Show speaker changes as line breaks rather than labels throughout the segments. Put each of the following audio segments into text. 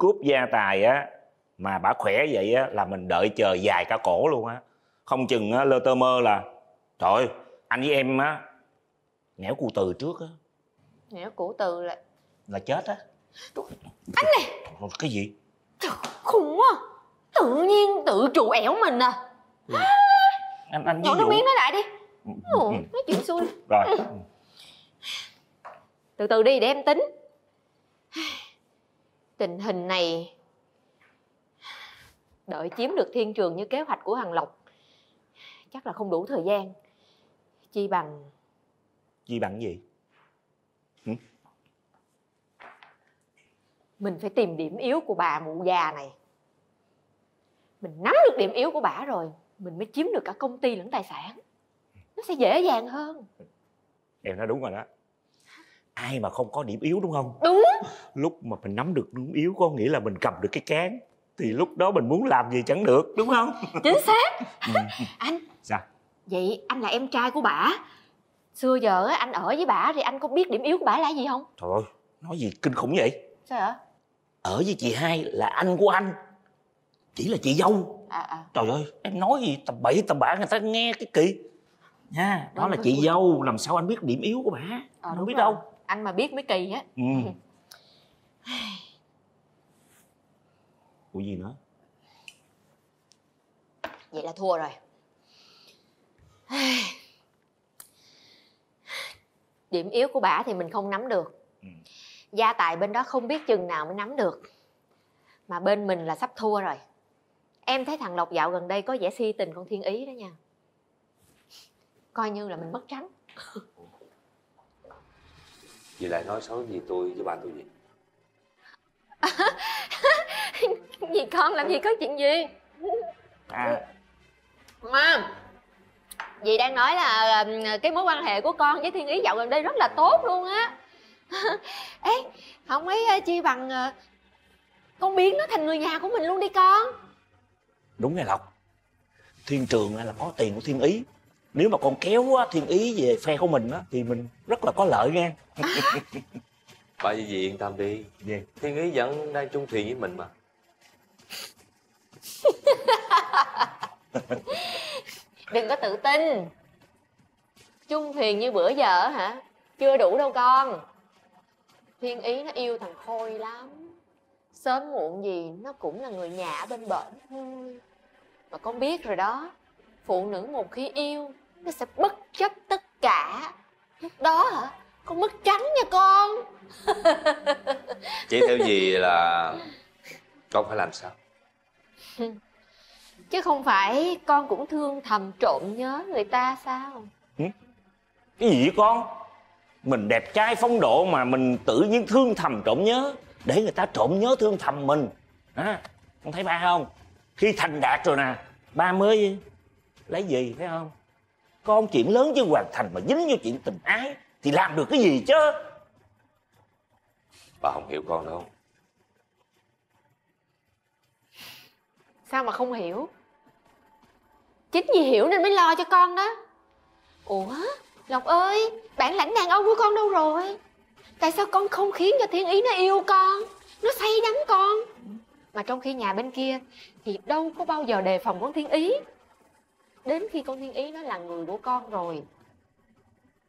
cướp gia tài á mà bà khỏe vậy á là mình đợi chờ dài cả cổ luôn á. Không chừng á lơ tơ mơ là trời ơi, anh với em á nghẽo cu từ trước á.
Nghĩa của từ là
là chết á.
Anh này!
Cái gì?
Trời, khùng quá. Tự nhiên tự trụ ẻo mình à.
Anh anh ví
Nhổ nước miếng nói lại đi.
Ừ,
Ồ,
ừ,
nói chuyện xui.
Rồi.
Từ từ đi để em tính Tình hình này Đợi chiếm được thiên trường như kế hoạch của Hằng Lộc Chắc là không đủ thời gian. Chi bằng
gì bằng gì?
Mình phải tìm điểm yếu của bà mụ già này. Mình nắm được điểm yếu của bà rồi mình mới chiếm được cả công ty lẫn tài sản. Nó sẽ dễ dàng hơn.
Em nói đúng rồi đó ai mà không có điểm yếu đúng không?
Đúng.
Lúc mà mình nắm được điểm yếu có nghĩa là mình cầm được cái cán thì lúc đó mình muốn làm gì chẳng được đúng không?
Chính xác.
Ừ.
anh.
Sao?
Vậy anh là em trai của bà. Xưa giờ anh ở với bà thì anh có biết điểm yếu của bà là gì không?
Trời ơi nói gì kinh khủng vậy?
Sao hả
ở với chị hai là anh của anh chỉ là chị dâu.
À à.
Trời ơi em nói gì tầm bậy tầm bạ người ta nghe cái kỳ. Nha đó
Đúng,
là chị
đúng.
dâu làm sao anh biết điểm yếu của bà?
Ờ,
không biết
rồi.
đâu
anh mà biết mới kỳ á.
Ừ. ủa gì nữa?
Vậy là thua rồi. Điểm yếu của bà thì mình không nắm được.
Ừ.
gia tài bên đó không biết chừng nào mới nắm được. Mà bên mình là sắp thua rồi. Em thấy thằng lộc dạo gần đây có vẻ si tình con thiên ý đó nha. Coi như là mình mất trắng
Chị lại nói xấu gì tôi với ba tôi vậy?
gì con làm gì có chuyện gì?
À.
Mà dì đang nói là cái mối quan hệ của con với thiên ý dạo gần đây rất là tốt luôn á. Ê không ấy chi bằng ờ, con biến nó thành người nhà của mình luôn đi con.
Đúng nghe lộc. Thiên trường là có tiền của thiên ý nếu mà con kéo á, thiên ý về phe của mình á, thì mình rất là có lợi nha
Ba với dì yên tâm đi.
Gì?
Thiên ý vẫn đang chung thuyền với mình mà.
đừng có tự tin chung thuyền như bữa giờ hả chưa đủ đâu con thiên ý nó yêu thằng khôi lắm sớm muộn gì nó cũng là người nhà ở bên bển thôi mà con biết rồi đó phụ nữ một khi yêu nó sẽ bất chấp tất cả. Lúc đó hả? Con mất trắng nha con.
Chỉ theo dì là con phải làm sao?
chứ không phải con cũng thương thầm trộm nhớ người ta sao?
Cái gì vậy con? Mình đẹp trai phong độ mà mình tự nhiên thương thầm trộm nhớ. Để người ta trộm nhớ thương thầm mình. À, con thấy ba không? Khi thành đạt rồi nè ba mới lấy gì thấy không con chuyện lớn chưa hoàn thành mà dính vô chuyện tình ái thì làm được cái gì chứ?
Ba không hiểu con đâu.
sao mà không hiểu? Chính vì hiểu nên mới lo cho con đó. Ủa lộc ơi bản lãnh đàn ông của con đâu rồi? Tại sao con không khiến cho thiên ý nó yêu con nó say đắm con? Mà trong khi nhà bên kia thì đâu có bao giờ đề phòng con thiên ý đến khi con thiên ý nó là người của con rồi,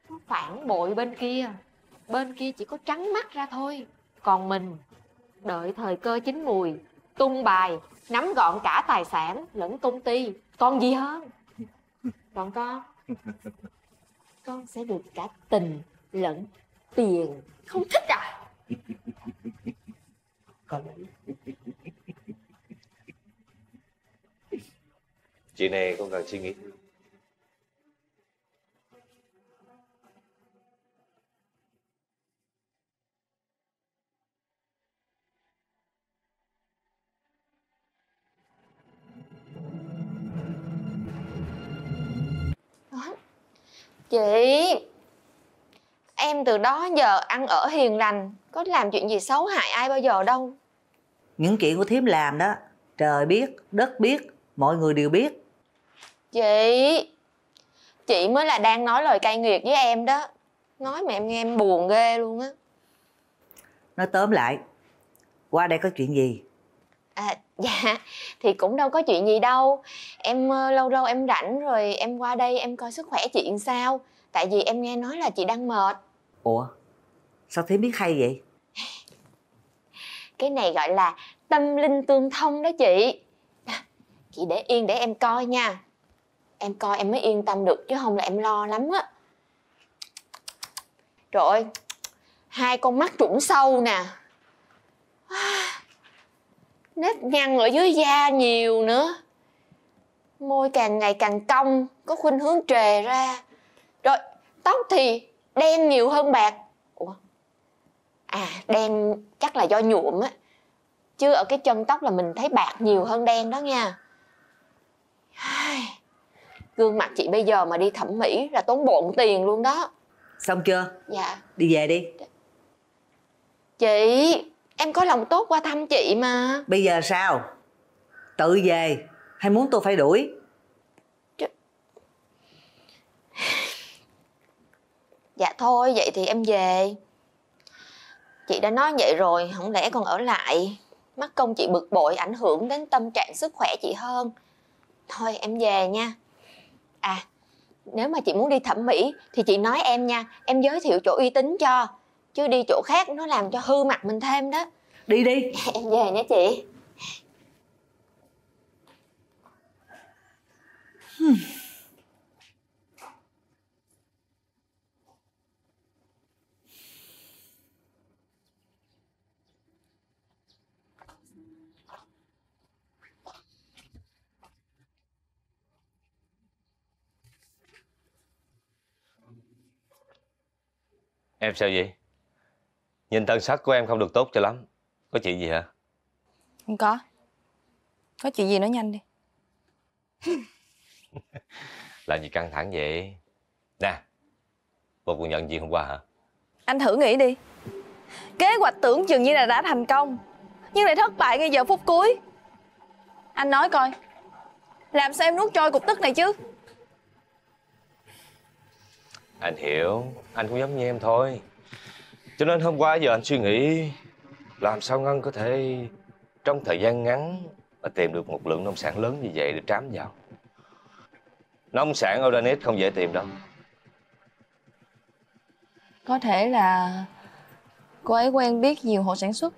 nó phản bội bên kia. Bên kia chỉ có trắng mắt ra thôi. Còn mình, đợi thời cơ chín mùi, tung bài, nắm gọn cả tài sản, lẫn công ty còn gì hơn? Còn con? Con sẽ được cả tình lẫn tiền. Không thích à?
Con
Chuyện này con cần suy nghĩ.
chị em từ đó giờ ăn ở hiền lành có làm chuyện gì xấu hại ai bao giờ đâu.
Những chuyện của thím làm đó trời biết đất biết mọi người đều biết
chị. Chị mới là đang nói lời cay nghiệt với em đó. Nói mà em nghe em buồn ghê luôn á.
Nói tóm lại Qua đây có chuyện gì?
À, dạ thì cũng đâu có chuyện gì đâu. Em ờ, lâu lâu em rảnh rồi em qua đây em coi sức khỏe chị làm sao. Tại vì em nghe nói là chị đang mệt.
Ủa? Sao thím biết hay vậy?
cái này gọi là tâm linh tương thông đó chị. Chị để yên để em coi nha em coi em mới yên tâm được chứ không là em lo lắm á. Trời ơi hai con mắt trũng sâu nè. Nếp nhăn ở dưới da nhiều nữa. Môi càng ngày càng cong có khuynh hướng trề ra. Rồi tóc thì đen nhiều hơn bạc. Ủa? À đen chắc là do nhuộm á. Chứ ở cái chân tóc là mình thấy bạc nhiều hơn đen đó nha. Ai, gương mặt chị bây giờ mà đi thẩm mỹ là tốn bộn tiền luôn đó
Xong chưa?
dạ
Đi về đi.
chị em có lòng tốt qua thăm chị mà
Bây giờ sao? Tự về hay muốn tôi phải đuổi?
dạ thôi vậy thì em về chị đã nói vậy rồi không lẽ còn ở lại mất công chị bực bội ảnh hưởng đến tâm trạng sức khỏe chị hơn thôi em về nha à nếu mà chị muốn đi thẩm mỹ thì chị nói em nha em giới thiệu chỗ uy tín cho. Chứ đi chỗ khác nó làm cho hư mặt mình thêm đó.
Đi đi.
em về nha chị
Em sao vậy? Nhìn thân sắc của em không được tốt cho lắm. Có chuyện gì hả?
Không có Có chuyện gì nói nhanh đi
Làm gì căng thẳng vậy? Nè, một cuộc nhận gì hôm qua hả?
Anh thử nghĩ đi Kế hoạch tưởng chừng như là đã thành công Nhưng lại thất bại ngay giờ phút cuối Anh nói coi Làm sao em nuốt trôi cục tức này chứ
Anh hiểu, anh cũng giống như em thôi. Cho nên hôm qua giờ anh suy nghĩ làm sao Ngân có thể trong thời gian ngắn mà tìm được một lượng nông sản lớn như vậy để trám vào. Nông sản organic không dễ tìm đâu.
Có thể là Cô ấy quen biết nhiều hộ sản xuất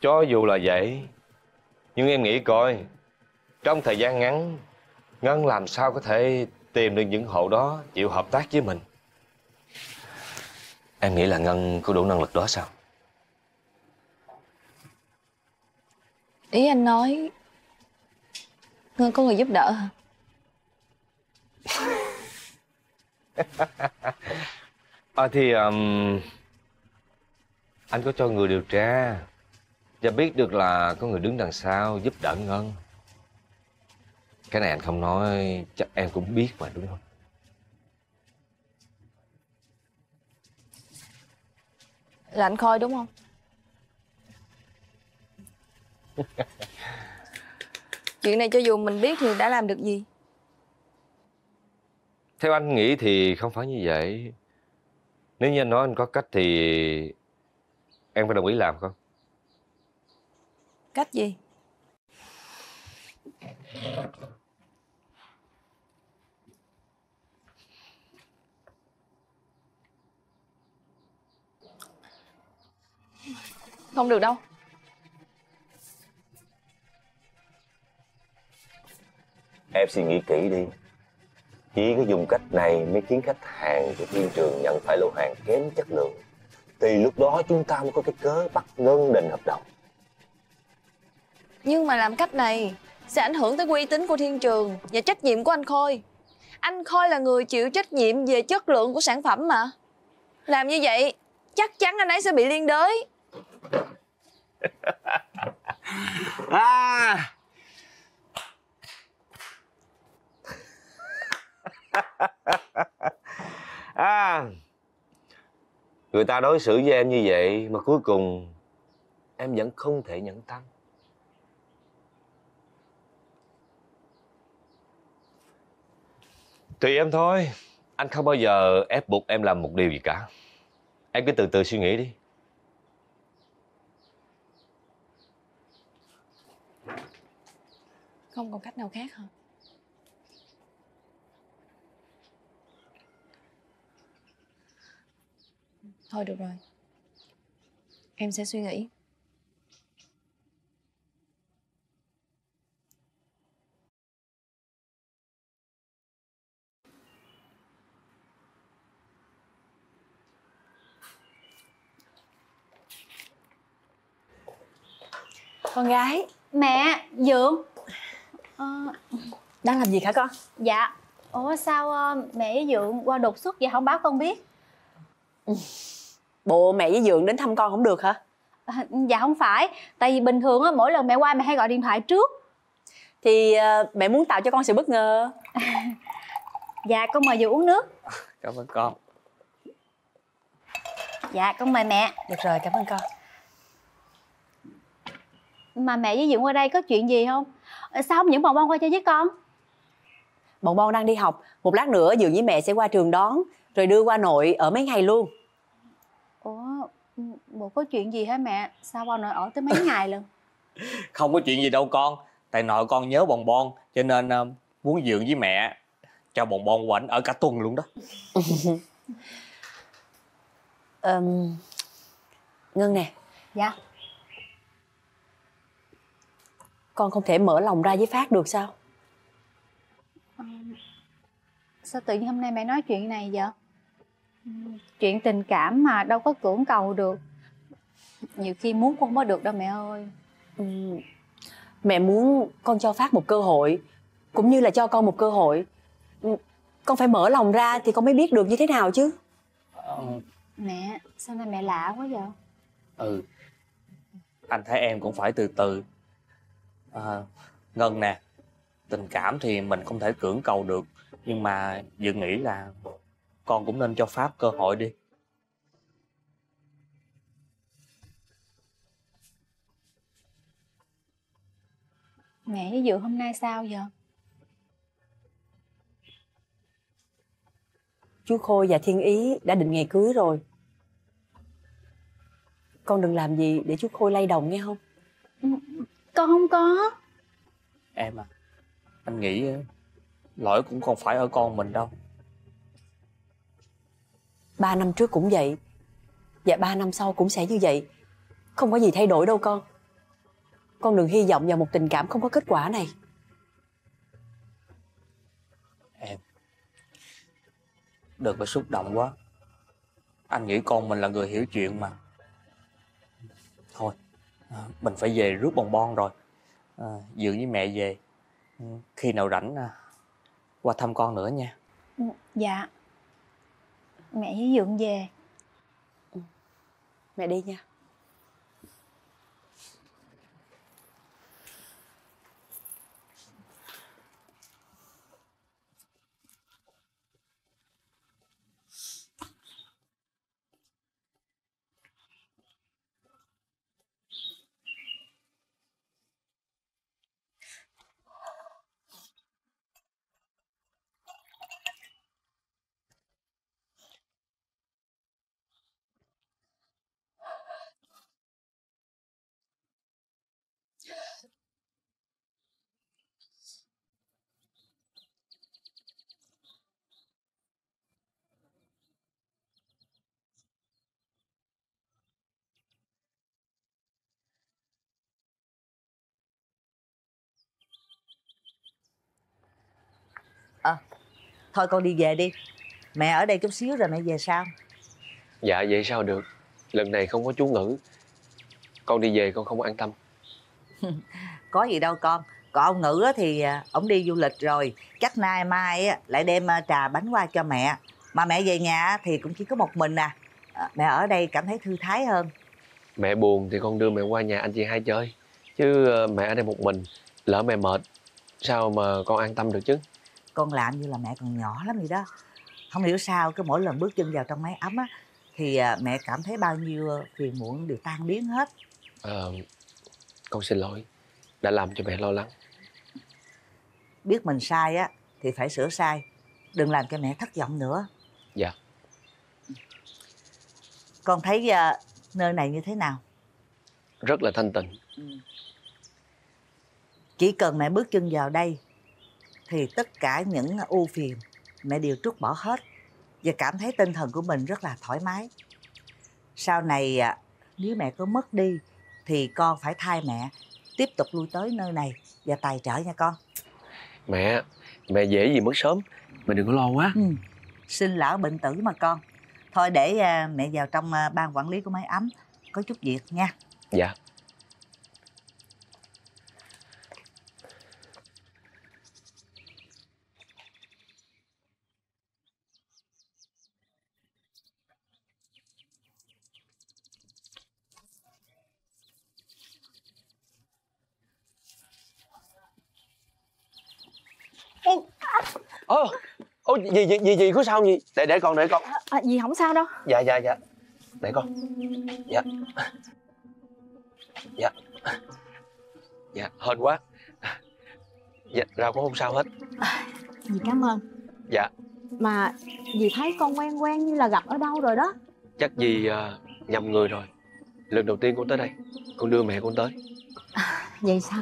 Cho dù là vậy, nhưng em nghĩ coi, trong thời gian ngắn, Ngân làm sao có thể tìm được những hộ đó chịu hợp tác với mình. Em nghĩ là Ngân có đủ năng lực đó sao?
Ý anh nói Ngân có người giúp đỡ hả
À thì um, anh có cho người điều tra và biết được là có người đứng đằng sau giúp đỡ Ngân. Cái này anh không nói chắc em cũng biết mà đúng không?
Là anh Khôi đúng không Chuyện này cho dù mình biết thì đã làm được gì
Theo anh nghĩ thì không phải như vậy. Nếu như anh nói anh có cách thì em phải đồng ý làm không?
Cách gì Không được đâu
Em suy nghĩ kỹ đi Chỉ có dùng cách này mới khiến khách hàng của thiên trường nhận phải lô hàng kém chất lượng Thì lúc đó chúng ta mới có cái cớ bắt ngân định hợp đồng
Nhưng mà làm cách này sẽ ảnh hưởng tới uy tín của thiên trường và trách nhiệm của anh Khôi. Anh Khôi là người chịu trách nhiệm về chất lượng của sản phẩm mà. Làm như vậy chắc chắn anh ấy sẽ bị liên đới.
À
À, người ta đối xử với em như vậy mà cuối cùng em vẫn không thể nhận tâm. Tùy em thôi, anh không bao giờ ép buộc em làm một điều gì cả. Em cứ từ từ suy nghĩ đi.
Không còn cách nào khác hả? Thôi được rồi. Em sẽ suy nghĩ.
Con gái.
Mẹ, Dượng ờ,
đang làm gì hả con?
Dạ. Ủa sao ờ, mẹ với Dượng qua đột xuất vậy không báo con biết?
Bộ mẹ với Dượng đến thăm con không được hả?
à, Dạ không phải. Tại vì bình thường á, mỗi lần mẹ qua mẹ hay gọi điện thoại trước.
Thì ờ, mẹ muốn tạo cho con sự bất ngờ.
Dạ con mời Dượng uống nước.
Cảm ơn con.
Dạ con mời mẹ.
Được rồi cảm ơn con.
Mà mẹ với Dượng qua đây có chuyện gì không Sao không những bọn bon qua chơi với con?
Bọn Bon đang đi học. Một lát nữa Dượng với mẹ sẽ qua trường đón Rồi đưa qua nội ở mấy ngày luôn.
Ủa Bộ có chuyện gì hả mẹ? Sao qua nội ở tới mấy ngày lần
không có chuyện gì đâu con. Tại nội con nhớ bòn bon cho nên ờ, muốn dượng với mẹ cho bòn bon quạnh ở cả tuần luôn đó.
Ờm, Ngân nè.
Dạ
Con không thể mở lòng ra với Phát được sao?
Sao tự nhiên hôm nay mẹ nói chuyện này vậy? Chuyện tình cảm mà đâu có cưỡng cầu được. Nhiều khi muốn cũng không có được đâu mẹ ơi.
Ừm, Mẹ muốn con cho Phát một cơ hội Cũng như là cho con một cơ hội. Ừm, Con phải mở lòng ra thì con mới biết được như thế nào chứ.
Ờ,
Mẹ, sao nay mẹ lạ quá vậy?
Ừ. Anh thấy em cũng phải từ từ à, ngân nè tình cảm thì mình không thể cưỡng cầu được nhưng mà dự nghĩ là con cũng nên cho pháp cơ hội đi.
Mẹ với Dượng hôm nay sao vậy
Chú Khôi và Thiên Ý đã định ngày cưới rồi. Con đừng làm gì để chú Khôi lay đồng nghe không
Con không có.
Em à anh nghĩ ờ, lỗi cũng không phải ở con mình đâu.
Ba năm trước cũng vậy Và ba năm sau cũng sẽ như vậy. Không có gì thay đổi đâu con. Con đừng hy vọng vào một tình cảm không có kết quả này.
Em đừng có xúc động quá. Anh nghĩ con mình là người hiểu chuyện mà à, mình phải về rước bòn bon rồi. À, dượng với mẹ về. Ừ, khi nào rảnh à, qua thăm con nữa nha.
Dạ. Mẹ với Dượng về.
Mẹ đi nha
Thôi con đi về đi. Mẹ ở đây chút xíu rồi mẹ về sau.
Dạ vậy sao được? Lần này không có chú ngữ Con đi về con không an tâm.
Có gì đâu con. Còn ông Ngữ á thì à, ổng đi du lịch rồi. Chắc nay mai á, lại đem à, trà bánh qua cho mẹ. Mà mẹ về nhà á thì cũng chỉ có một mình à. À, Mẹ ở đây cảm thấy thư thái hơn.
Mẹ buồn thì con đưa mẹ qua nhà anh chị hai chơi. Chứ ờ, mẹ ở đây một mình Lỡ mẹ mệt Sao mà con an tâm được chứ
Con làm như là mẹ còn nhỏ lắm vậy đó. Không hiểu sao cứ mỗi lần bước chân vào trong máy ấm á Thì à, mẹ cảm thấy bao nhiêu phiền muộn đều tan biến hết.
Ờ, Con xin lỗi Đã làm cho mẹ lo lắng.
Biết mình sai á thì phải sửa sai Đừng làm cho mẹ thất vọng nữa.
Dạ.
Con thấy à, nơi này như thế nào?
Rất là thanh tịnh.
Chỉ cần mẹ bước chân vào đây thì tất cả những ưu phiền mẹ đều trút bỏ hết và cảm thấy tinh thần của mình rất là thoải mái. Sau này à, nếu mẹ có mất đi thì con phải thay mẹ tiếp tục lui tới nơi này và tài trợ nha con.
Mẹ, mẹ dễ gì mất sớm Mẹ đừng có lo quá.
Ừ. sinh lão bệnh tử mà con. Thôi để à, mẹ vào trong à, ban quản lý của máy ấm có chút việc nha.
Dạ ồ, gì, gì, gì, gì, có sao gì? Để, để con, để con.
À, gì không sao đâu.
Dạ, dạ, dạ. Để con. Dạ. Dạ. Dạ, hên quá. Dạ, rau cũng không sao hết.
Dì cảm ơn.
Dạ,
Mà dì thấy con quen quen như là gặp ở đâu rồi đó.
Chắc gì à, nhầm người rồi. Lần đầu tiên con tới đây Con đưa mẹ con tới.
Vậy sao?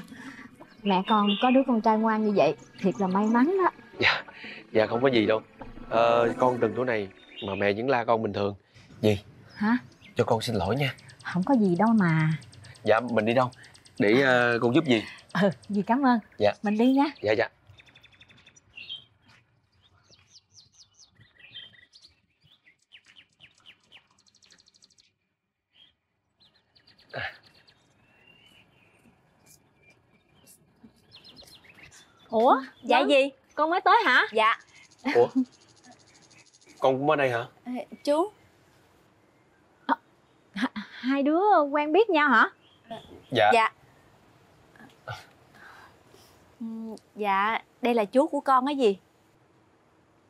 Mẹ con có đứa con trai ngoan như vậy Thiệt là may mắn đó
Dạ, không có gì đâu. Ờ, Con từng tuổi này mà mẹ vẫn la con bình thường. Gì?
Hả?
Cho con xin lỗi nha.
Không có gì đâu mà.
Dạ, mình đi đâu? Để ờ, con giúp gì?
Ừ dì cảm ơn.
Dạ.
Mình đi nha.
Dạ, dạ.
Ủa
dạ. gì
con mới tới hả?
Dạ.
Ủa? Con cũng ở đây hả?
Chú.
Hai đứa quen biết nhau hả?
Dạ.
Dạ. Ừ, dạ đây là chú của con á gì?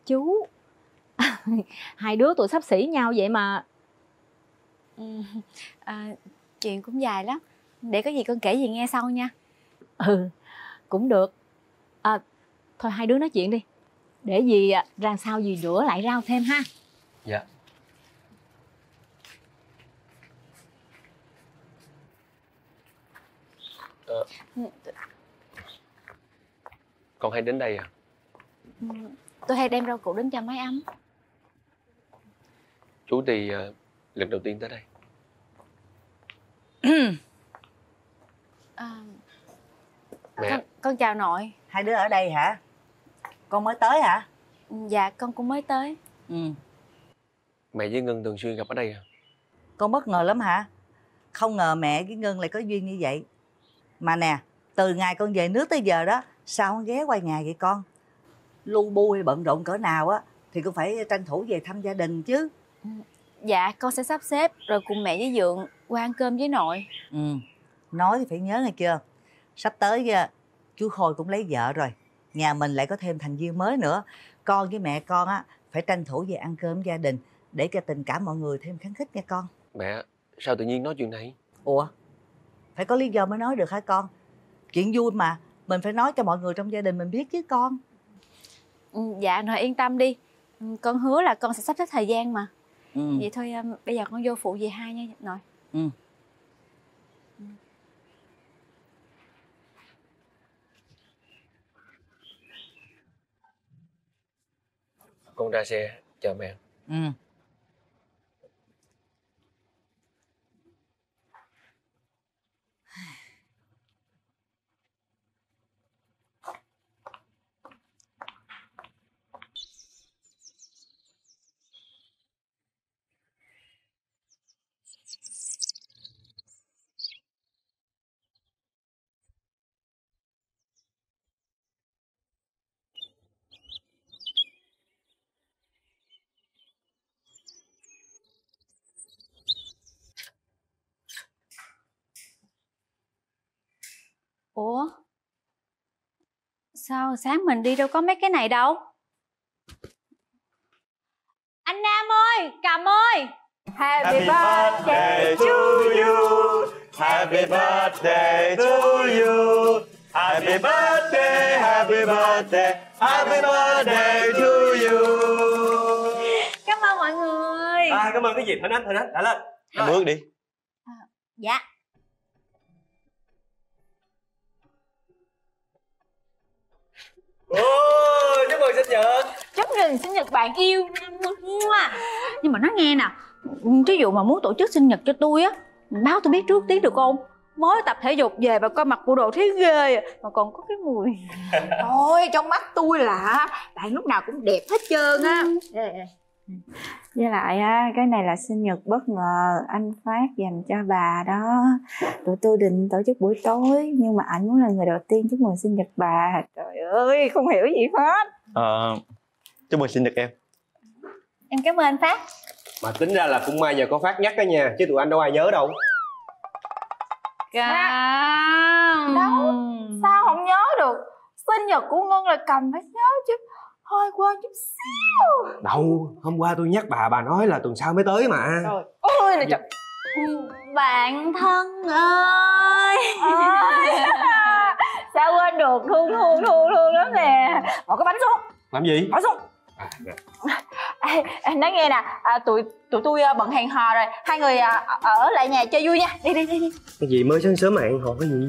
Chú. Hai đứa tụi sắp xỉ nhau vậy mà.
Ừ, à, chuyện cũng dài lắm. Để có gì con kể gì nghe sau nha.
Ừ cũng được. À, Thôi hai đứa nói chuyện đi. Để dì à, ra sao dì rửa lại rau thêm ha.
Dạ. Ờ, Con hay đến đây à?
Tôi hay đem rau củ đến cho máy ấm
Chú thì ờ, lần đầu tiên tới đây.
À,
Mẹ,
con, con chào nội.
Hai đứa ở đây hả con mới tới hả?
Dạ con cũng mới tới.
Ừ.
Mẹ với Ngân thường xuyên gặp ở đây à?
con bất ngờ lắm hả? Không ngờ mẹ với ngân lại có duyên như vậy. Mà nè từ ngày con về nước tới giờ đó sao không ghé qua nhà vậy con? Lu bu hay bận rộn cỡ nào á thì con phải tranh thủ về thăm gia đình chứ.
Dạ con sẽ sắp xếp rồi cùng mẹ với dượng qua ăn cơm với nội.
Ừ. Nói thì phải nhớ nghe chưa? Sắp tới à, chú khôi cũng lấy vợ rồi nhà mình lại có thêm thành viên mới nữa. Con với mẹ con á phải tranh thủ về ăn cơm gia đình để cho tình cảm mọi người thêm kháng khích nha con.
Mẹ, sao tự nhiên nói chuyện này?
ủa? Phải có lý do mới nói được hả con? Chuyện vui mà mình phải nói cho mọi người trong gia đình mình biết chứ con.
Ừ, dạ nội yên tâm đi. Ừ, con hứa là con sẽ sắp xếp thời gian mà.
Ừ.
vậy thôi um, bây giờ con vô phụ về hai nha nội.
Ừ.
Con ra xe, chờ mẹ.
Ừ
ủa sao sáng mình đi đâu có mấy cái này đâu anh nam ơi cầm ơi
Happy birthday to you. Happy birthday to you. Happy birthday, happy birthday, happy birthday to you.
cảm ơn mọi người
À, cảm ơn cái gì? Thôi anh, thôi anh, đã lên.
Em bước đi
dạ chúc mừng sinh nhật. Chúc mừng sinh nhật bạn yêu. Nhưng mà nói nghe nè ví dụ mà muốn tổ chức sinh nhật cho tôi á báo tôi biết trước tiếng được không? Mới tập thể dục về và coi mặt bộ đồ thấy ghê à, mà còn có cái mùi. Thôi trong mắt tôi là bạn lúc nào cũng đẹp hết trơn á.
Ừ với lại á cái này là sinh nhật bất ngờ anh phát dành cho bà đó. Tụi tôi định tổ chức buổi tối nhưng mà anh muốn là người đầu tiên chúc mừng sinh nhật bà. Trời ơi không hiểu gì hết.
Ờ, chúc mừng sinh nhật em.
Em cảm ơn anh phát.
Mà tính ra là cũng may nhờ có phát nhắc đó nha Chứ tụi anh đâu ai nhớ đâu.
Cam
đâu sao không nhớ được? Sinh nhật của ngân là cầm phải nhớ chứ hơi quên chút xíu.
Đâu, hôm qua tôi nhắc bà, bà nói là tuần sau mới tới mà.
Trời ơi là trời
bạn thân ơi.
Ơi sao quên được? Thương thương thương thương lắm nè. Bỏ cái bánh xuống.
Làm gì?
bỏ xuống.
À,
ê, nói nghe nè. À, tụi tụi tôi à, bận hẹn hò rồi. Hai người à, ở lại nhà chơi vui nha. Đi đi đi đi.
Cái gì mới sáng sớm mà hẹn hò cái gì?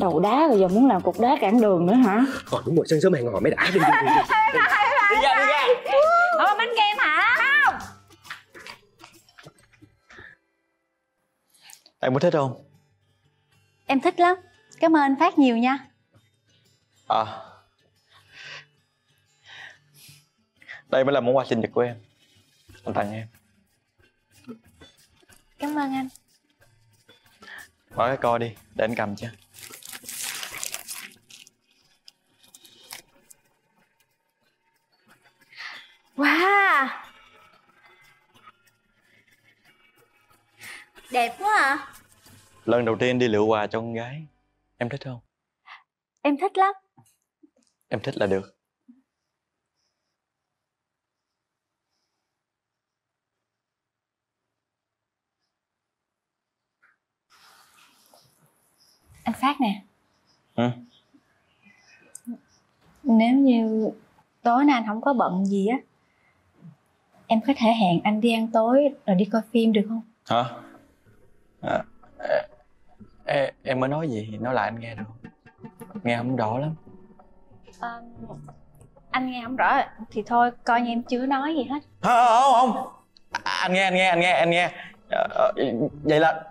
Đầu đá rồi giờ muốn làm cục đá cản đường nữa hả?
Ờ đúng rồi, sáng sớm hẹn hò mới đã. Đi, đi, đi,
ra đi ra.
Ủa bánh kem hả? Không.
Em có thích không?
em thích lắm. Cảm ơn anh phát nhiều nha.
À. Đây mới là món quà sinh nhật của em. Anh tặng em.
Cảm ơn anh.
Mở cái coi đi, để anh cầm cho
wow. Đẹp quá à.
Lần đầu tiên đi lựa quà cho con gái. Em thích không?
em thích lắm.
Em thích là được.
Anh phát nè.
Ừ.
nếu như tối nay anh không có bận gì á em có thể hẹn anh đi ăn tối rồi đi coi phim được không?
Hả? À, ê, em mới nói gì? Nói lại anh nghe được không? Nghe không rõ lắm.
Ờ, anh nghe không rõ thì thôi coi như em chưa nói gì hết.
Không không không. À, anh nghe anh nghe anh nghe anh nghe. Ờ, vậy là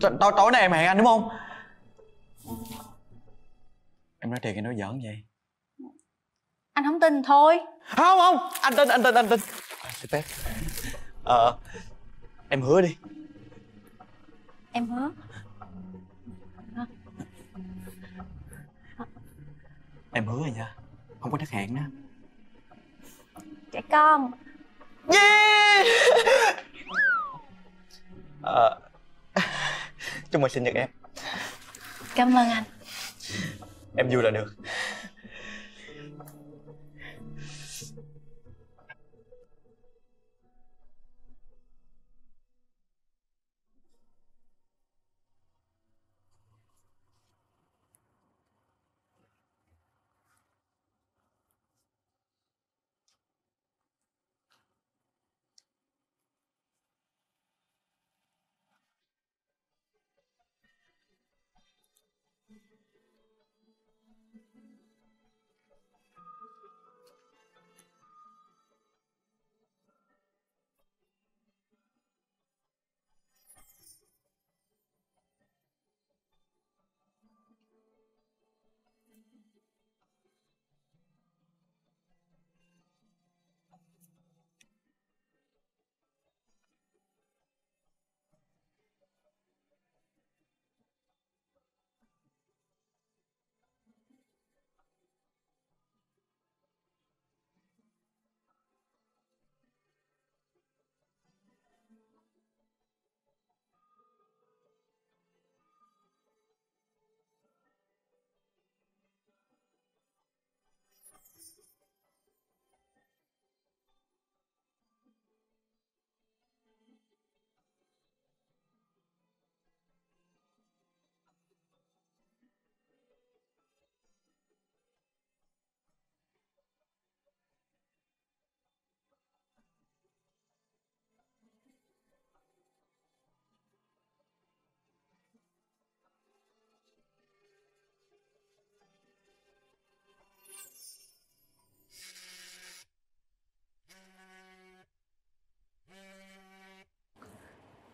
tối, tối tối nay em hẹn anh đúng không? Em nói thiệt hay nói giỡn vậy.
Anh không tin thôi.
Không không anh tin anh tin anh tin À, phép ờ em hứa đi.
Em hứa.
Em hứa rồi nha. Không có thất hẹn đó
trẻ con.
Yeah ờ chúc mừng sinh nhật em.
Cảm ơn anh.
Em vui là được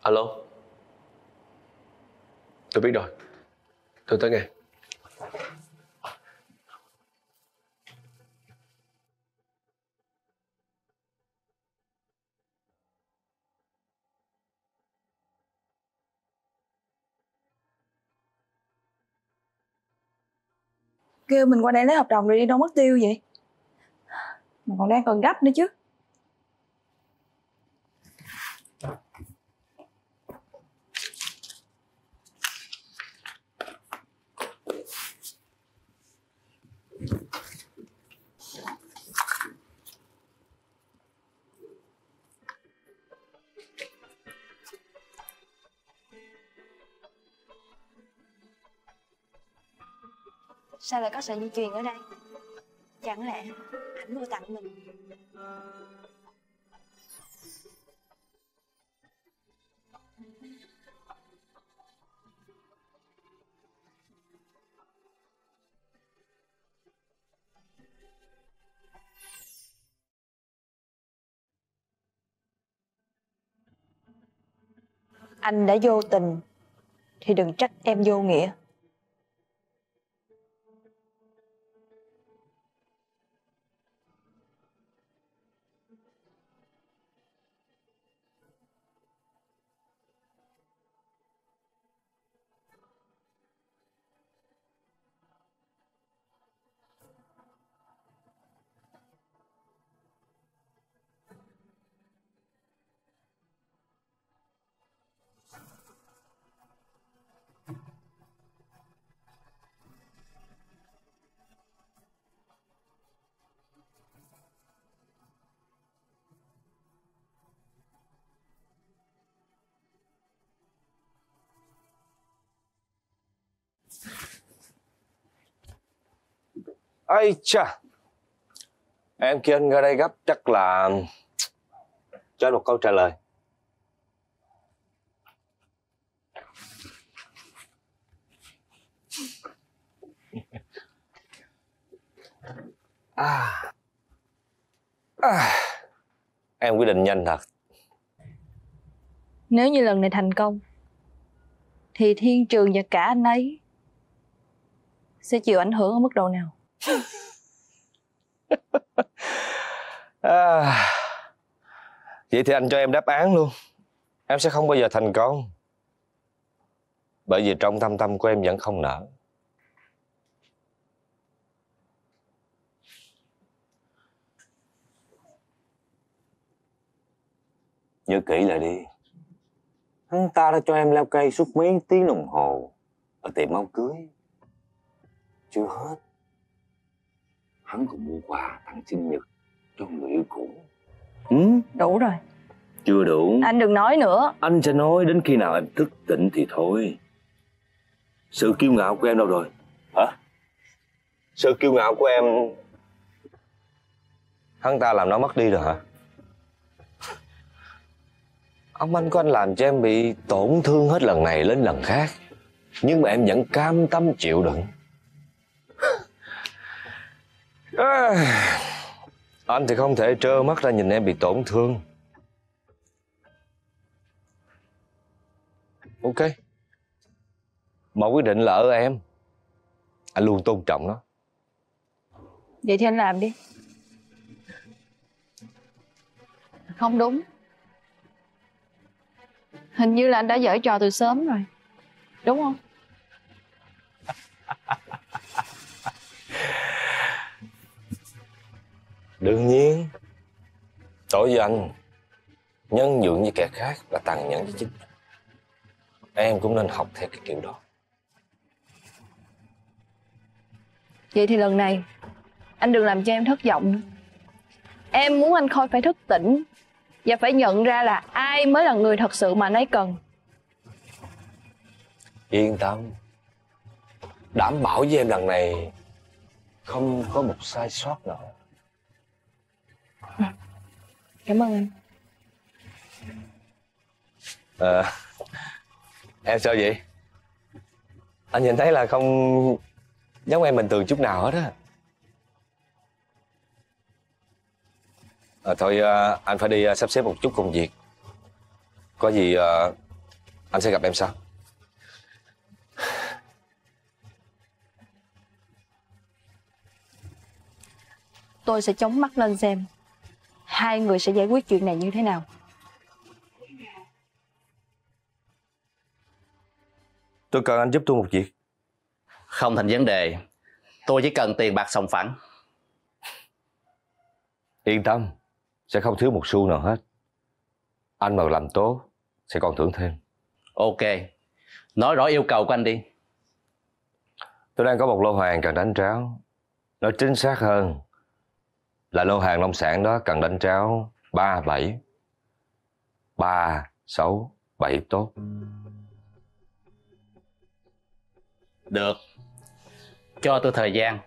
alo? Tôi biết rồi. Tôi tới ngay.
Kêu mình qua đây lấy hợp đồng rồi đi, đâu mất tiêu vậy? Mà còn đang còn gấp nữa chứ. Sao lại có sợi dây chuyền ở đây? Chẳng lẽ ảnh mua tặng mình? Anh đã vô tình, Thì đừng trách em vô nghĩa.
Ây cha Em kêu anh ra đây gấp chắc là Cho anh một câu trả lời à. À. Em quyết định nhanh thật
Nếu như lần này thành công Thì thiên trường và cả anh ấy Sẽ chịu ảnh hưởng ở mức độ nào
à. Vậy thì anh cho em đáp án luôn. Em sẽ không bao giờ thành công Bởi vì trong thâm tâm của em vẫn không nở. Nhớ kỹ lại đi. Hắn ta đã cho em leo cây suốt mấy tiếng đồng hồ Ở tiệm áo cưới. Chưa hết. Hắn còn mua quà tặng sinh nhật cho người yêu cũ. Ừ?
Đủ rồi.
Chưa đủ.
Anh đừng nói nữa.
Anh sẽ nói đến khi nào em thức tỉnh thì thôi. Sự kiêu ngạo của em đâu rồi? Hả? Sự kiêu ngạo của em Hắn ta làm nó mất đi rồi hả? Ông anh của anh làm cho em bị tổn thương hết lần này đến lần khác. Nhưng mà em vẫn cam tâm chịu đựng à, Anh thì không thể trơ mắt ra nhìn em bị tổn thương. Ok. Mọi quyết định là ở em. Anh luôn tôn trọng nó.
Vậy thì anh làm đi. Không đúng. Hình như là anh đã dở trò từ sớm rồi. Đúng không?
Đương nhiên Đối với anh Nhân nhượng với kẻ khác là tàn nhẫn với chính mình. Em cũng nên học theo cái kiểu đó.
Vậy thì lần này Anh đừng làm cho em thất vọng. Nữa Em muốn anh Khôi phải thức tỉnh Và phải nhận ra là ai mới là người thật sự mà anh ấy cần.
Yên tâm. Đảm bảo với em lần này Không có một sai sót nào
Cảm ơn anh
à, Em sao vậy? Anh nhìn thấy là không Giống em bình thường chút nào hết á. À, Thôi à, anh phải đi à, sắp xếp một chút công việc. Có gì à, Anh sẽ gặp em sau.
Tôi sẽ chống mắt lên xem Hai người sẽ giải quyết chuyện này như thế nào?
Tôi cần anh giúp tôi một việc.
Không thành vấn đề. Tôi chỉ cần tiền bạc sòng phẳng.
Yên tâm Sẽ không thiếu một xu nào hết. Anh mà làm tốt Sẽ còn thưởng thêm.
Ok. Nói rõ yêu cầu của anh đi.
Tôi đang có một lô hàng cần đánh tráo. Nói chính xác hơn Là lô hàng nông sản đó cần đánh tráo 3, 7 3, 6, 7 tốt.
Được. Cho tôi thời gian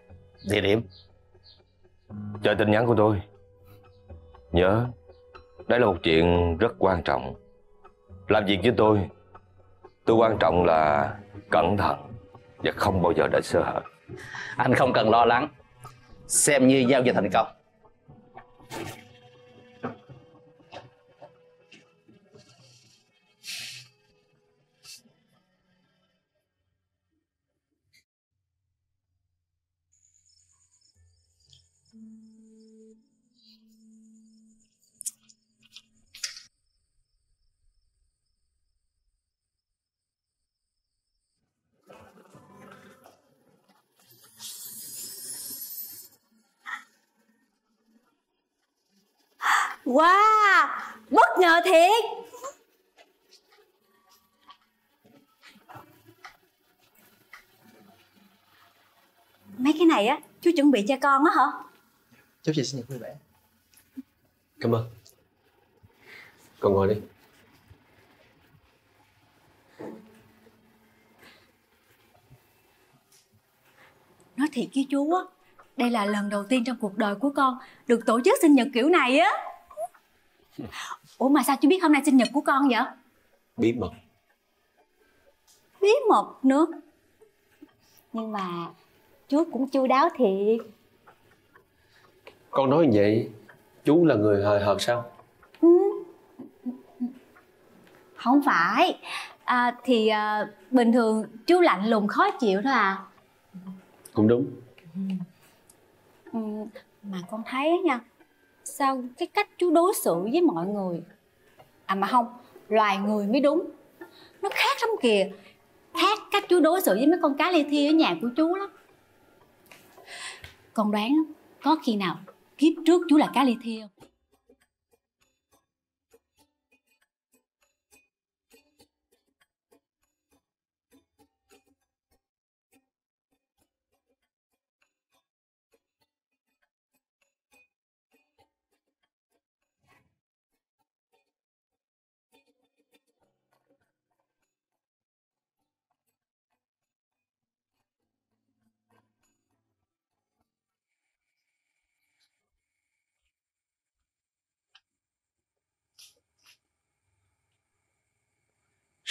Địa điểm.
Chờ tin nhắn của tôi. Nhớ Đây là một chuyện rất quan trọng. Làm việc với tôi Tôi quan trọng là cẩn thận Và không bao giờ để sơ hở.
Anh không cần lo lắng. Xem như giao dịch thành công
Thank you. Bị cho con á hả?
Chúc chị sinh nhật vui vẻ. Cảm ơn. Con ngồi đi.
Nói thiệt với chú á Đây là lần đầu tiên trong cuộc đời của con Được tổ chức sinh nhật kiểu này á. Ủa mà sao chú biết hôm nay sinh nhật của con vậy?
Bí mật.
Bí mật nữa. Nhưng mà chú cũng chu đáo thiệt.
Con nói vậy Chú là người hời hợt sao?
Ừ. Không phải. À, Thì à, bình thường chú lạnh lùng khó chịu thôi à.
Cũng đúng.
Ừ, Mà con thấy nha Sao cái cách chú đối xử với mọi người À mà không Loài người mới đúng. Nó khác lắm kìa. Khác cách chú đối xử với mấy con cá li thi ở nhà của chú lắm con đoán có khi nào kiếp trước chú là cá ly thi không?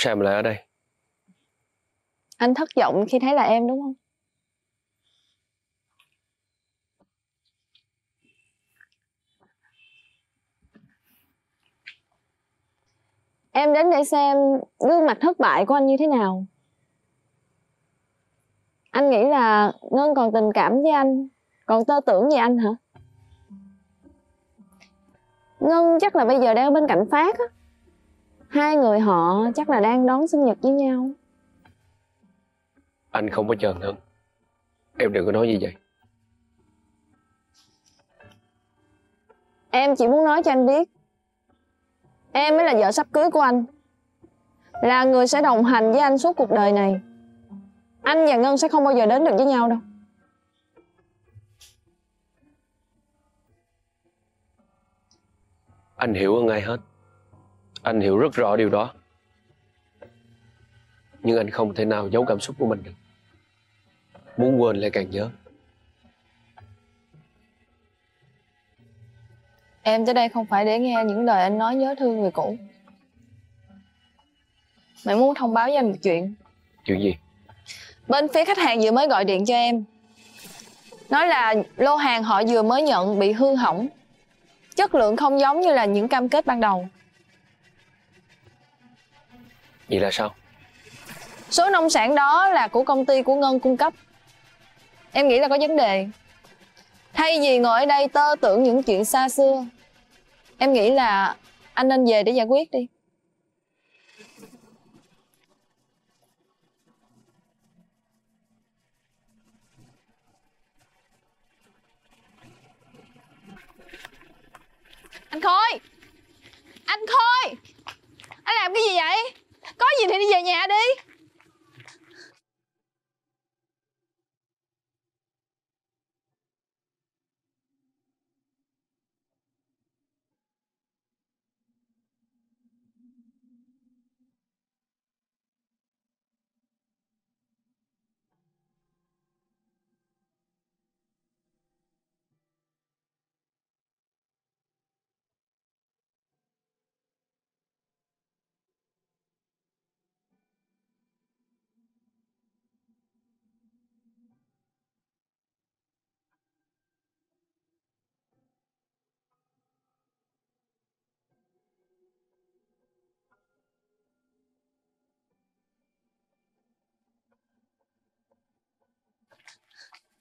Sao em lại ở đây
Anh thất vọng khi thấy là em đúng không? Em đến để xem gương mặt thất bại của anh như thế nào. Anh nghĩ là Ngân còn tình cảm với anh, còn tơ tưởng về anh hả? Ngân chắc là bây giờ đang ở bên cạnh Phát á. Hai người họ chắc là đang đón sinh nhật với nhau.
Anh không có chờ Ngân Em đừng có nói như vậy.
Em chỉ muốn nói cho anh biết Em mới là vợ sắp cưới của anh. Là người sẽ đồng hành với anh suốt cuộc đời này. Anh và Ngân sẽ không bao giờ đến được với nhau đâu.
Anh hiểu hơn ai hết Anh hiểu rất rõ điều đó. Nhưng anh không thể nào giấu cảm xúc của mình được. Muốn quên lại càng nhớ.
Em tới đây không phải để nghe những lời anh nói nhớ thương người cũ. Mẹ muốn thông báo với anh một chuyện.
Chuyện gì?
Bên phía khách hàng vừa mới gọi điện cho em. Nói là lô hàng họ vừa mới nhận bị hư hỏng. Chất lượng không giống như là những cam kết ban đầu
Vậy là sao?
Số nông sản đó là của công ty của Ngân cung cấp. Em nghĩ là có vấn đề. Thay vì ngồi ở đây tơ tưởng những chuyện xa xưa, Em nghĩ là anh nên về để giải quyết đi. Anh Khôi! Anh Khôi! Anh làm cái gì vậy? Có gì thì đi về nhà đi.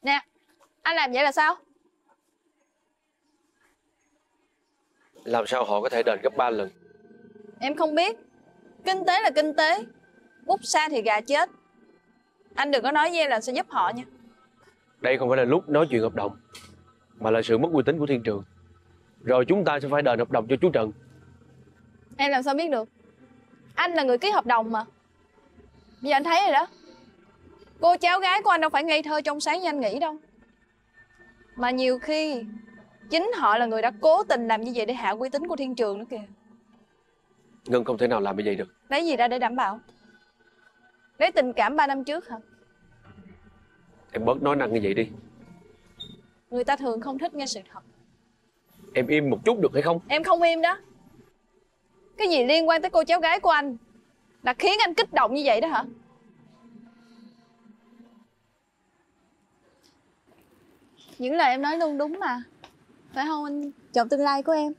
Nè Anh làm vậy là sao?
Làm sao họ có thể đền gấp 3 lần?
Em không biết. Kinh tế là kinh tế Bút xa thì gà chết. Anh đừng có nói với em là sẽ giúp họ nha.
Đây không phải là lúc nói chuyện hợp đồng Mà là sự mất uy tín của thiên trường. Rồi chúng ta sẽ phải đền hợp đồng cho chú Trần.
Em làm sao biết được? Anh là người ký hợp đồng mà. Bây giờ anh thấy rồi đó Cô cháu gái của anh đâu phải ngây thơ trong sáng như anh nghĩ đâu. Mà nhiều khi Chính họ là người đã cố tình làm như vậy để hạ uy tín của thiên trường nữa kìa.
Ngân không thể nào làm như vậy được.
Lấy gì ra để đảm bảo? Lấy tình cảm 3 năm trước hả?
Em bớt nói năng như vậy đi.
Người ta thường không thích nghe sự thật.
Em im một chút được hay không?
Em không im đó. Cái gì liên quan tới cô cháu gái của anh Là khiến anh kích động như vậy đó hả Những lời em nói luôn đúng mà. Phải không anh? Chồng tương lai của em.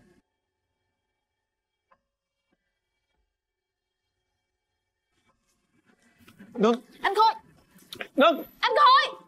Ngân.
Anh Khôi.
Ngân.
Anh Khôi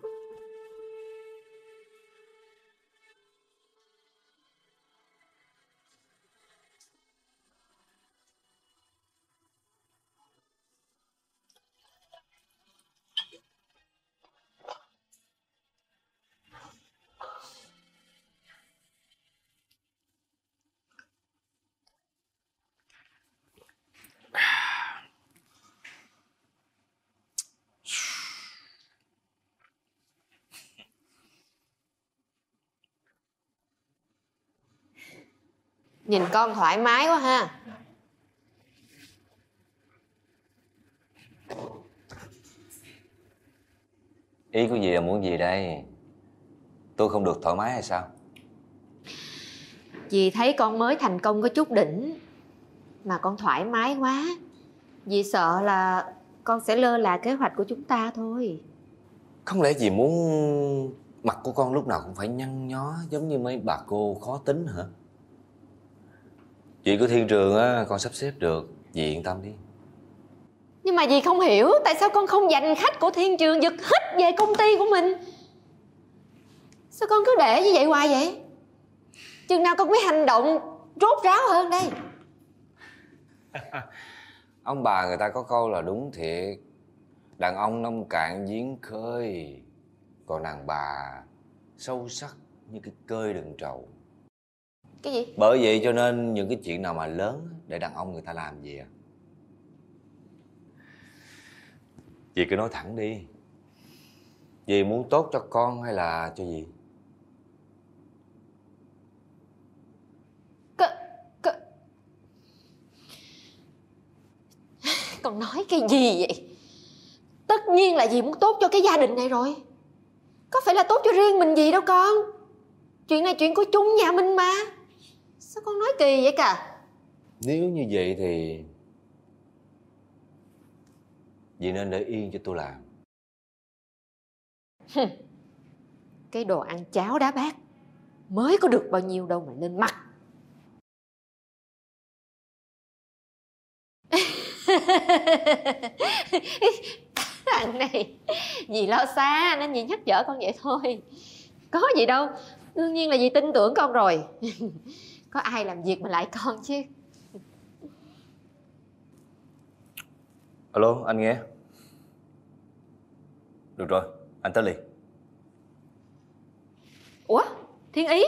Nhìn con thoải mái quá ha
Ý của dì là muốn gì đây? Tôi không được thoải mái hay sao?
Dì thấy con mới thành công có chút đỉnh Mà con thoải mái quá Dì sợ là con sẽ lơ là kế hoạch của chúng ta thôi
Không lẽ dì muốn mặt của con lúc nào cũng phải nhăn nhó giống như mấy bà cô khó tính hả? Chuyện của thiên trường á, con sắp xếp được, dì yên tâm đi.
Nhưng mà dì không hiểu Tại sao con không dành khách của thiên trường giật hết về công ty của mình? Sao con cứ để như vậy hoài vậy? Chừng nào con mới hành động rốt ráo hơn đây?
Ông bà người ta có câu là đúng thiệt. Đàn ông nông cạn giếng khơi Còn đàn bà sâu sắc như cái cơi đừng trầu
Cái gì?
Bởi vậy cho nên những cái chuyện nào mà lớn để đàn ông người ta làm gì à? Dì cứ nói thẳng đi. Dì muốn tốt cho con hay là cho dì
Con nói cái gì vậy? Tất nhiên là dì muốn tốt cho cái gia đình này rồi. Có phải là tốt cho riêng mình gì đâu con. Chuyện này chuyện của chung nhà mình mà Sao con nói kỳ vậy cả
Nếu như vậy thì Dì nên để yên cho tôi làm.
Cái đồ ăn cháo đá bát Mới có được bao nhiêu đâu mà lên mặt thằng này dì lo xa nên dì nhắc nhở con vậy thôi. Có gì đâu đương nhiên là dì tin tưởng con rồi có ai làm việc mà lại con chứ?
Alo, anh nghe. Được rồi, anh tới liền.
Ủa thiên ý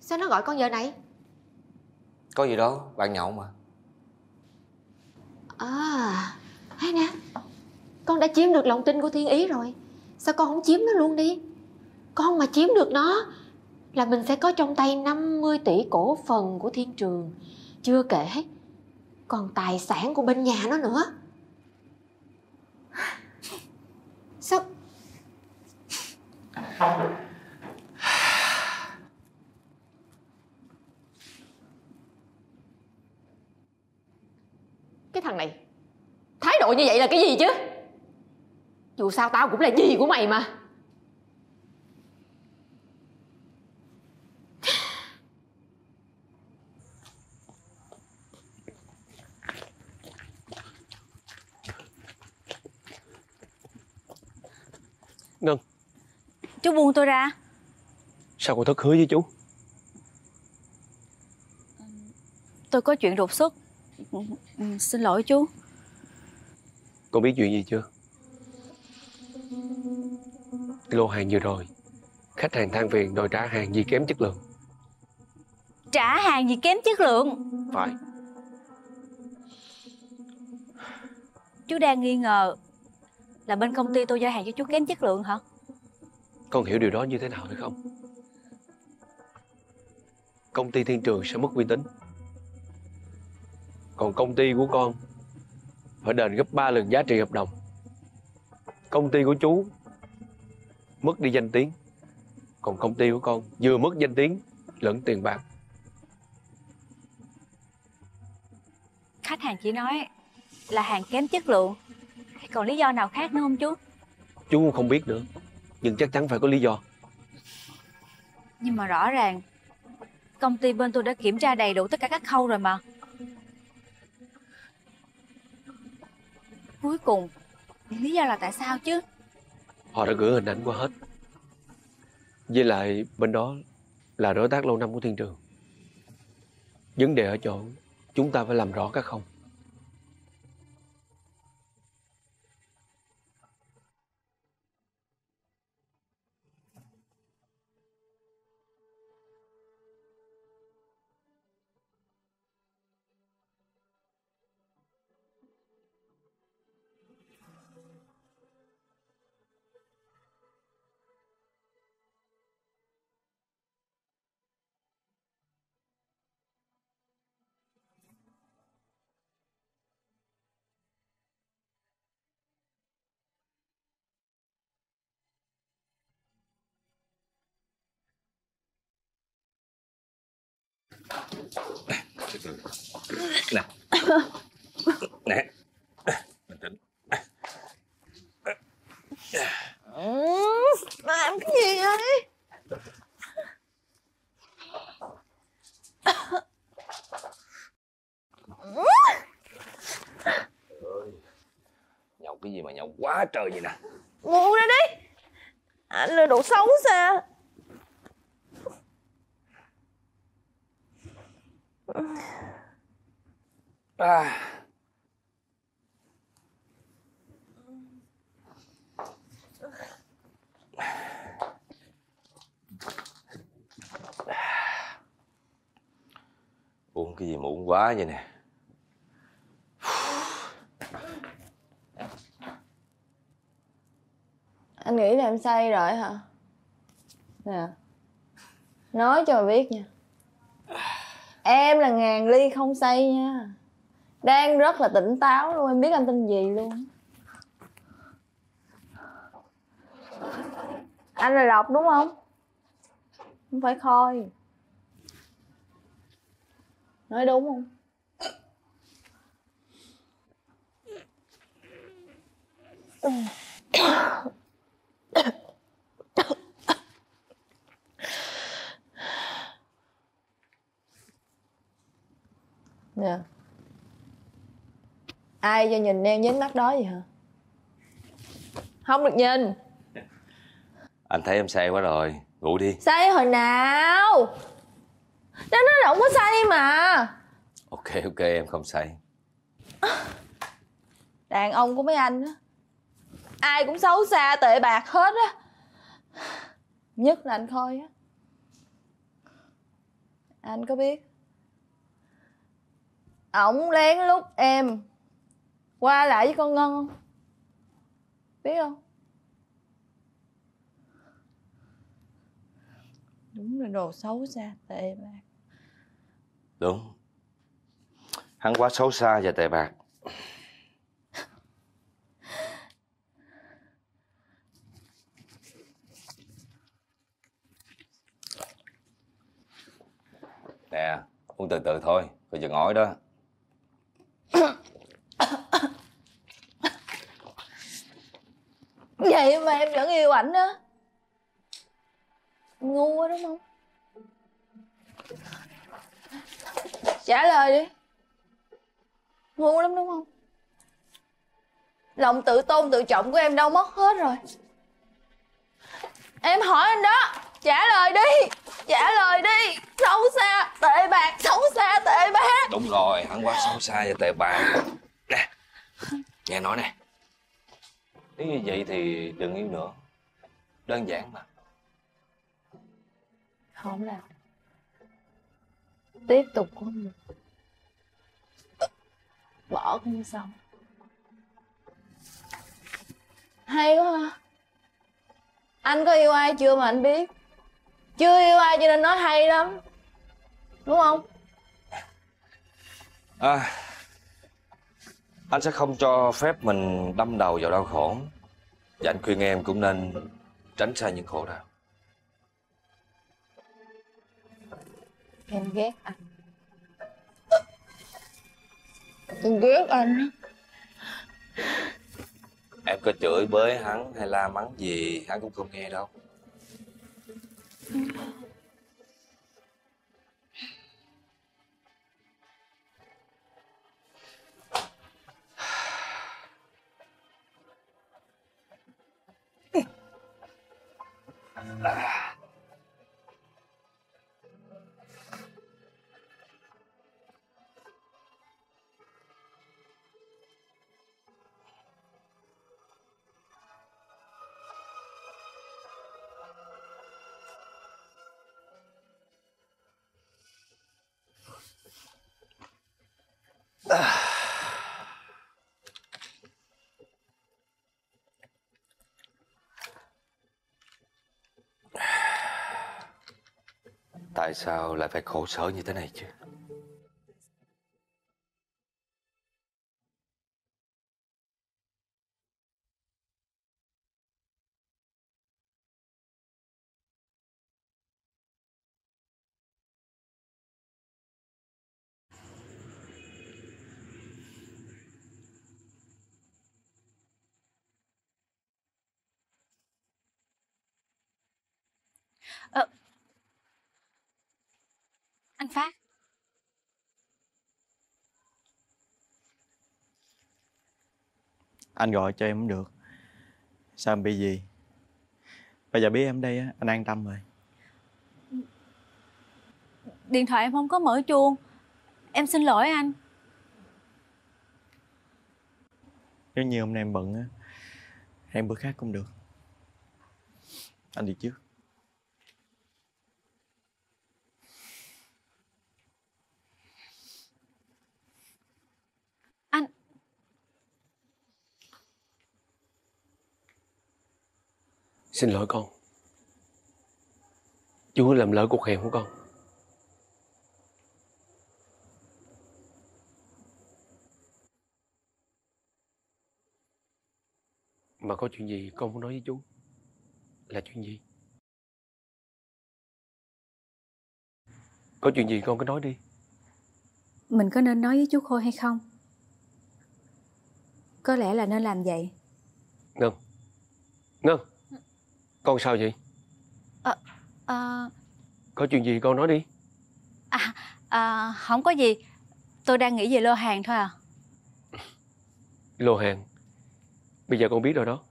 sao nó gọi con giờ này?
Có gì đâu, bạn nhậu mà.
À hay nè. Con đã chiếm được lòng tin của thiên ý rồi. Sao con không chiếm nó luôn đi? Con mà chiếm được nó là mình sẽ có trong tay 50 tỷ cổ phần của thiên trường. Chưa kể, còn tài sản của bên nhà nó nữa. Sao? Cái thằng này, thái độ như vậy là cái gì chứ? Dù sao tao cũng là gì của mày mà
Ngân
Chú buông tôi ra.
Sao cô thất hứa với chú?
Tôi có chuyện đột xuất. Ừ, Xin lỗi chú.
Con biết chuyện gì chưa? Cái lô hàng vừa rồi. Khách hàng than phiền đòi trả hàng vì kém chất lượng.
Trả hàng gì kém chất lượng.
Phải.
Chú đang nghi ngờ Là bên công ty tôi giao hàng cho chú kém chất lượng hả
Con hiểu điều đó như thế nào hay không? Công ty thiên trường sẽ mất uy tín. Còn công ty của con Phải đền gấp 3 lần giá trị hợp đồng. Công ty của chú Mất đi danh tiếng Còn công ty của con Vừa mất danh tiếng lẫn tiền bạc.
Khách hàng chỉ nói là hàng kém chất lượng. Còn lý do nào khác nữa không chú?
Chú cũng không biết nữa Nhưng chắc chắn phải có lý do.
Nhưng mà rõ ràng Công ty bên tôi đã kiểm tra đầy đủ tất cả các khâu rồi mà. Cuối cùng Lý do là tại sao chứ?
Họ đã gửi hình ảnh qua hết. Với lại bên đó Là đối tác lâu năm của thiên trường. Vấn đề ở chỗ Chúng ta phải làm rõ các không
Nè. Nè. Bình tĩnh.
Làm cái gì vậy?
Nhậu cái gì mà nhậu quá trời vậy nè.
Buông ra đi. Anh là đồ xấu xa
à. Uống cái gì mà uống quá vậy nè
Anh nghĩ là em say rồi hả? Nè Nói cho mà biết nha Em là ngàn ly không say nha đang rất là tỉnh táo luôn, Em biết anh tin gì luôn Anh là Lộc đúng không? Không phải Khôi Nói đúng không? Nè ai cho nhìn em nhếch mắt đó vậy hả? Không được nhìn.
Anh thấy em say quá rồi. Ngủ đi.
Say hồi nào? Nó nói là không có say mà.
Ok ok em không say.
Đàn ông của mấy anh á ai cũng xấu xa tệ bạc hết á. Nhất là anh khôi á. Anh có biết ổng lén lút em qua lại với con ngân không? Biết không? Đúng là đồ xấu xa tệ bạc.
Đúng. Hắn quá xấu xa và tệ bạc. Nè, uống từ từ thôi, coi chừng ói đó
vậy mà em vẫn yêu ảnh á. Ngu quá đúng không? Trả lời đi. Ngu lắm đúng không? Lòng tự tôn tự trọng của em đâu mất hết rồi. Em hỏi anh đó. Trả lời đi. Trả lời đi. Xấu xa tệ bạc. Xấu xa tệ bạc.
Đúng rồi, hắn quá xấu xa và tệ bạc. Nè, nghe nói nè. Nếu như vậy thì đừng yêu nữa. Đơn giản mà.
Không làm. Tiếp tục cũng được bỏ cũng xong hay quá ha. Anh có yêu ai chưa mà anh biết? Chưa yêu ai cho nên nói hay lắm. Đúng không?
À, Anh sẽ không cho phép mình đâm đầu vào đau khổ. Và anh khuyên em cũng nên tránh xa những khổ đau.
Em ghét anh. Em ghét anh.
Em có chửi bới hắn hay la mắng gì Hắn cũng không nghe đâu Tại sao lại phải khổ sở như thế này chứ?
Anh
gọi cho em không được. Sao em bị gì? Bây giờ biết em đây á Anh an tâm rồi.
Điện thoại em không có mở chuông. Em xin lỗi anh.
Nếu như hôm nay em bận á Hẹn bữa khác cũng được. Anh đi trước
Xin lỗi con. Chú làm lỡ cuộc hẹn của con. Mà có chuyện gì con muốn nói với chú? Là chuyện gì? Có chuyện gì con cứ nói đi.
Mình có nên nói với chú Khôi hay không? Có lẽ là nên làm vậy.
Ngân. Ngân Con sao vậy?
Ờ,
Có chuyện gì con nói đi.
À, à, Không có gì. Tôi đang nghĩ về lô hàng thôi à.
Lô hàng. Bây giờ con biết rồi đó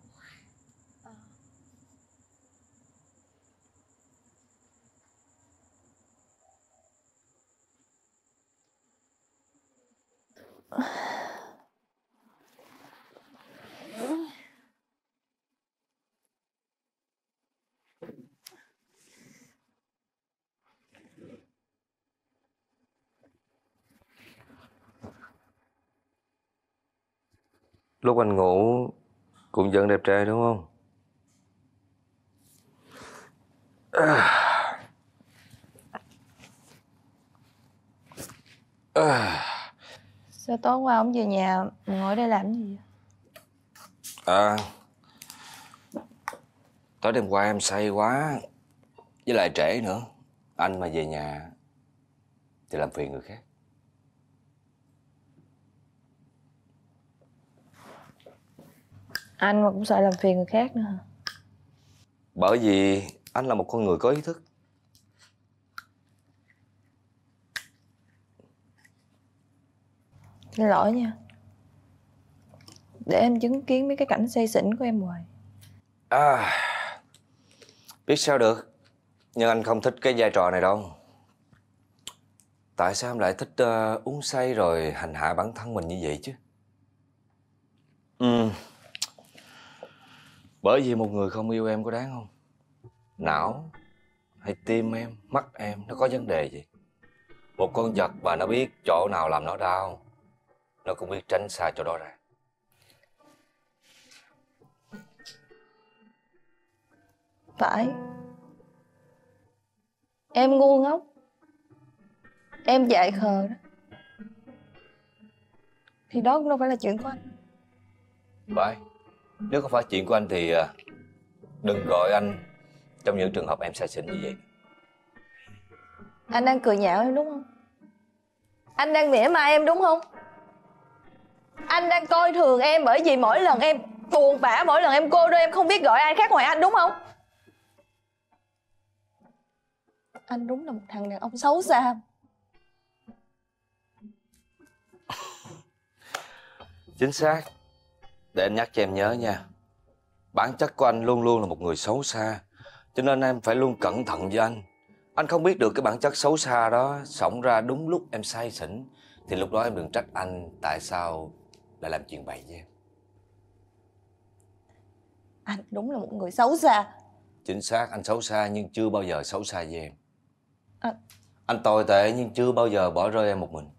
Lúc anh ngủ cũng vẫn đẹp trai đúng không? À. À.
Sao tối qua ông về nhà ngồi đây làm gì vậy?
À Tối đêm qua em say quá Với lại trễ nữa Anh mà về nhà Thì làm phiền người khác
Anh mà cũng sợ làm phiền người khác nữa hả?
Bởi vì anh là một con người có ý thức.
Xin lỗi nha. Để em chứng kiến mấy cái cảnh say xỉn của em hoài.
À Biết sao được. Nhưng anh không thích cái vai trò này đâu. Tại sao em lại thích ờ, uống say rồi hành hạ bản thân mình như vậy chứ? Ừ Bởi vì một người không yêu em có đáng không? Não hay tim em, mắt em nó có vấn đề gì? Một con vật mà nó biết chỗ nào làm nó đau Nó cũng biết tránh xa chỗ đó ra.
Phải. Em ngu ngốc. Em dại khờ đó. Thì đó cũng đâu phải là chuyện của anh.
Phải Nếu không phải chuyện của anh thì à, Đừng gọi anh Trong những trường hợp em sai xỉn như vậy
Anh đang cười nhạo em đúng không? Anh đang mỉa mai em đúng không? Anh đang coi thường em bởi vì mỗi lần em buồn bã, mỗi lần em cô đơn em không biết gọi ai khác ngoài anh đúng không? Anh đúng là một thằng đàn ông xấu xa.
Chính xác Để anh nhắc cho em nhớ nha. Bản chất của anh luôn luôn là một người xấu xa Cho nên em phải luôn cẩn thận với anh. Anh không biết được cái bản chất xấu xa đó Sống ra đúng lúc em say xỉn Thì lúc đó em đừng trách anh Tại sao lại làm chuyện bậy với em
Anh đúng là một người xấu xa.
Chính xác anh xấu xa nhưng chưa bao giờ xấu xa với em.
À.
Anh tồi tệ nhưng chưa bao giờ bỏ rơi em một mình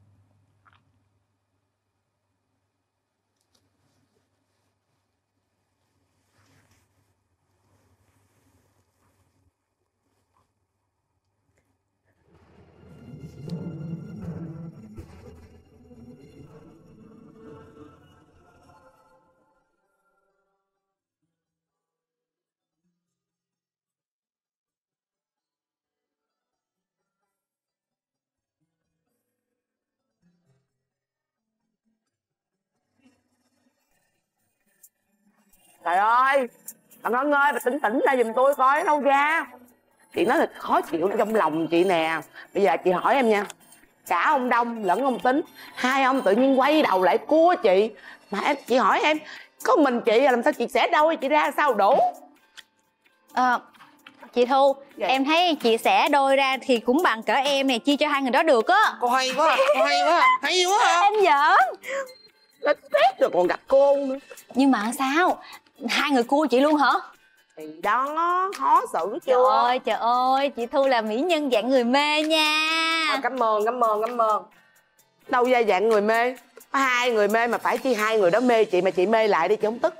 Trời ơi Bà Ngân ơi bà tỉnh tỉnh ra giùm tôi coi đâu ra Chị nói là khó chịu trong lòng chị nè Bây giờ chị hỏi em nha Cả ông Đông lẫn ông Tính Hai ông tự nhiên quay đầu lại cua chị Mà em chị hỏi em Có mình chị là làm sao chị sẽ đôi chị ra sao đủ
Ờ, chị Thu, em thấy chị sẽ đôi ra thì cũng bằng cỡ em này chia cho hai người đó được á.
Cô hay quá à, cô hay quá à, hay quá à.
Em giỡn.
Ít tét rồi còn gặp cô nữa
Nhưng mà sao? Hai người cua chị luôn hả?
Thì đó khó xử
Trời
chưa
ơi, trời ơi, chị Thu là mỹ nhân dạng người mê nha.
à, Cảm ơn cảm ơn cảm ơn Đâu ra dạng người mê Có hai người mê mà phải chi hai người đó mê chị mà chị mê lại đi chị không tức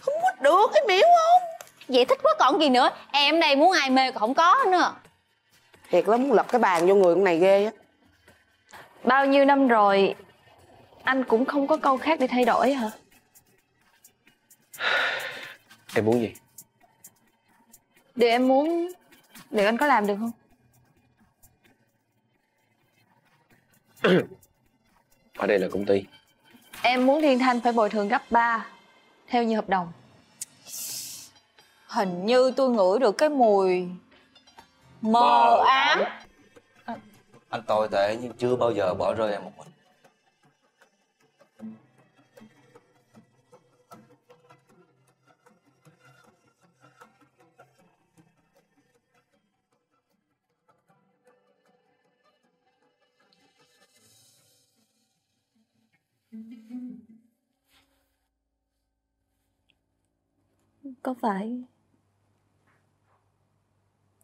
Không quýt được cái miễu không
Vậy thích quá còn gì nữa. Em đây muốn ai mê còn không có nữa.
Thiệt lắm muốn lật cái bàn vô người con này ghê á
Bao nhiêu năm rồi Anh cũng không có câu khác để thay đổi hả?
Em muốn gì?
Điều em muốn Liệu anh có làm được không?
Ở đây là công ty
Em muốn Thiên Thanh phải bồi thường gấp 3 Theo như hợp đồng
Hình như tôi ngửi được cái mùi mờ ám.
Anh tồi tệ nhưng chưa bao giờ bỏ rơi em một mình
Có phải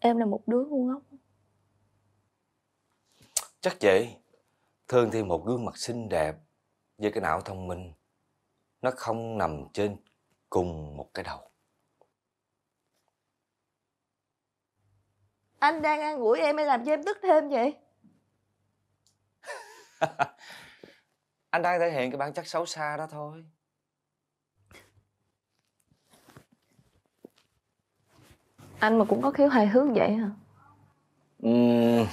Em là một đứa ngu ngốc?
Chắc vậy Thương thì một gương mặt xinh đẹp Với cái não thông minh Nó không nằm trên cùng một cái đầu
Anh đang an ủi em hay làm cho em tức thêm vậy?
Anh đang thể hiện cái bản chất xấu xa đó thôi
Anh mà cũng có khiếu hài hước vậy hả?
Ừm.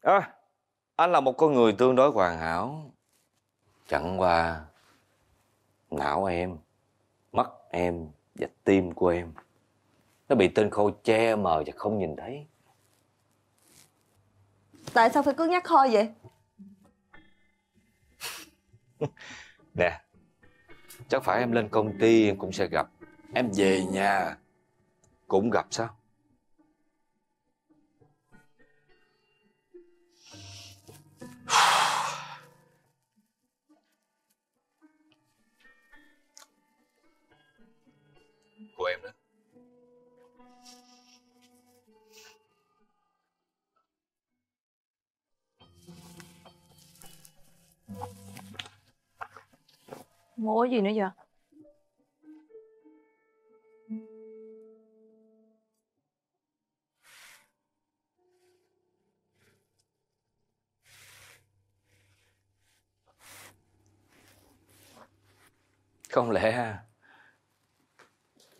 À, anh là một con người tương đối hoàn hảo Chẳng qua Não em Mắt em Và tim của em Nó bị tên khôi che mờ và không nhìn thấy
Tại sao phải cứ nhắc Khôi vậy?
Nè, Chắc phải em lên công ty em cũng sẽ gặp. Em về nhà Cũng gặp sao?
Ngủ gì nữa vậy?
Không lẽ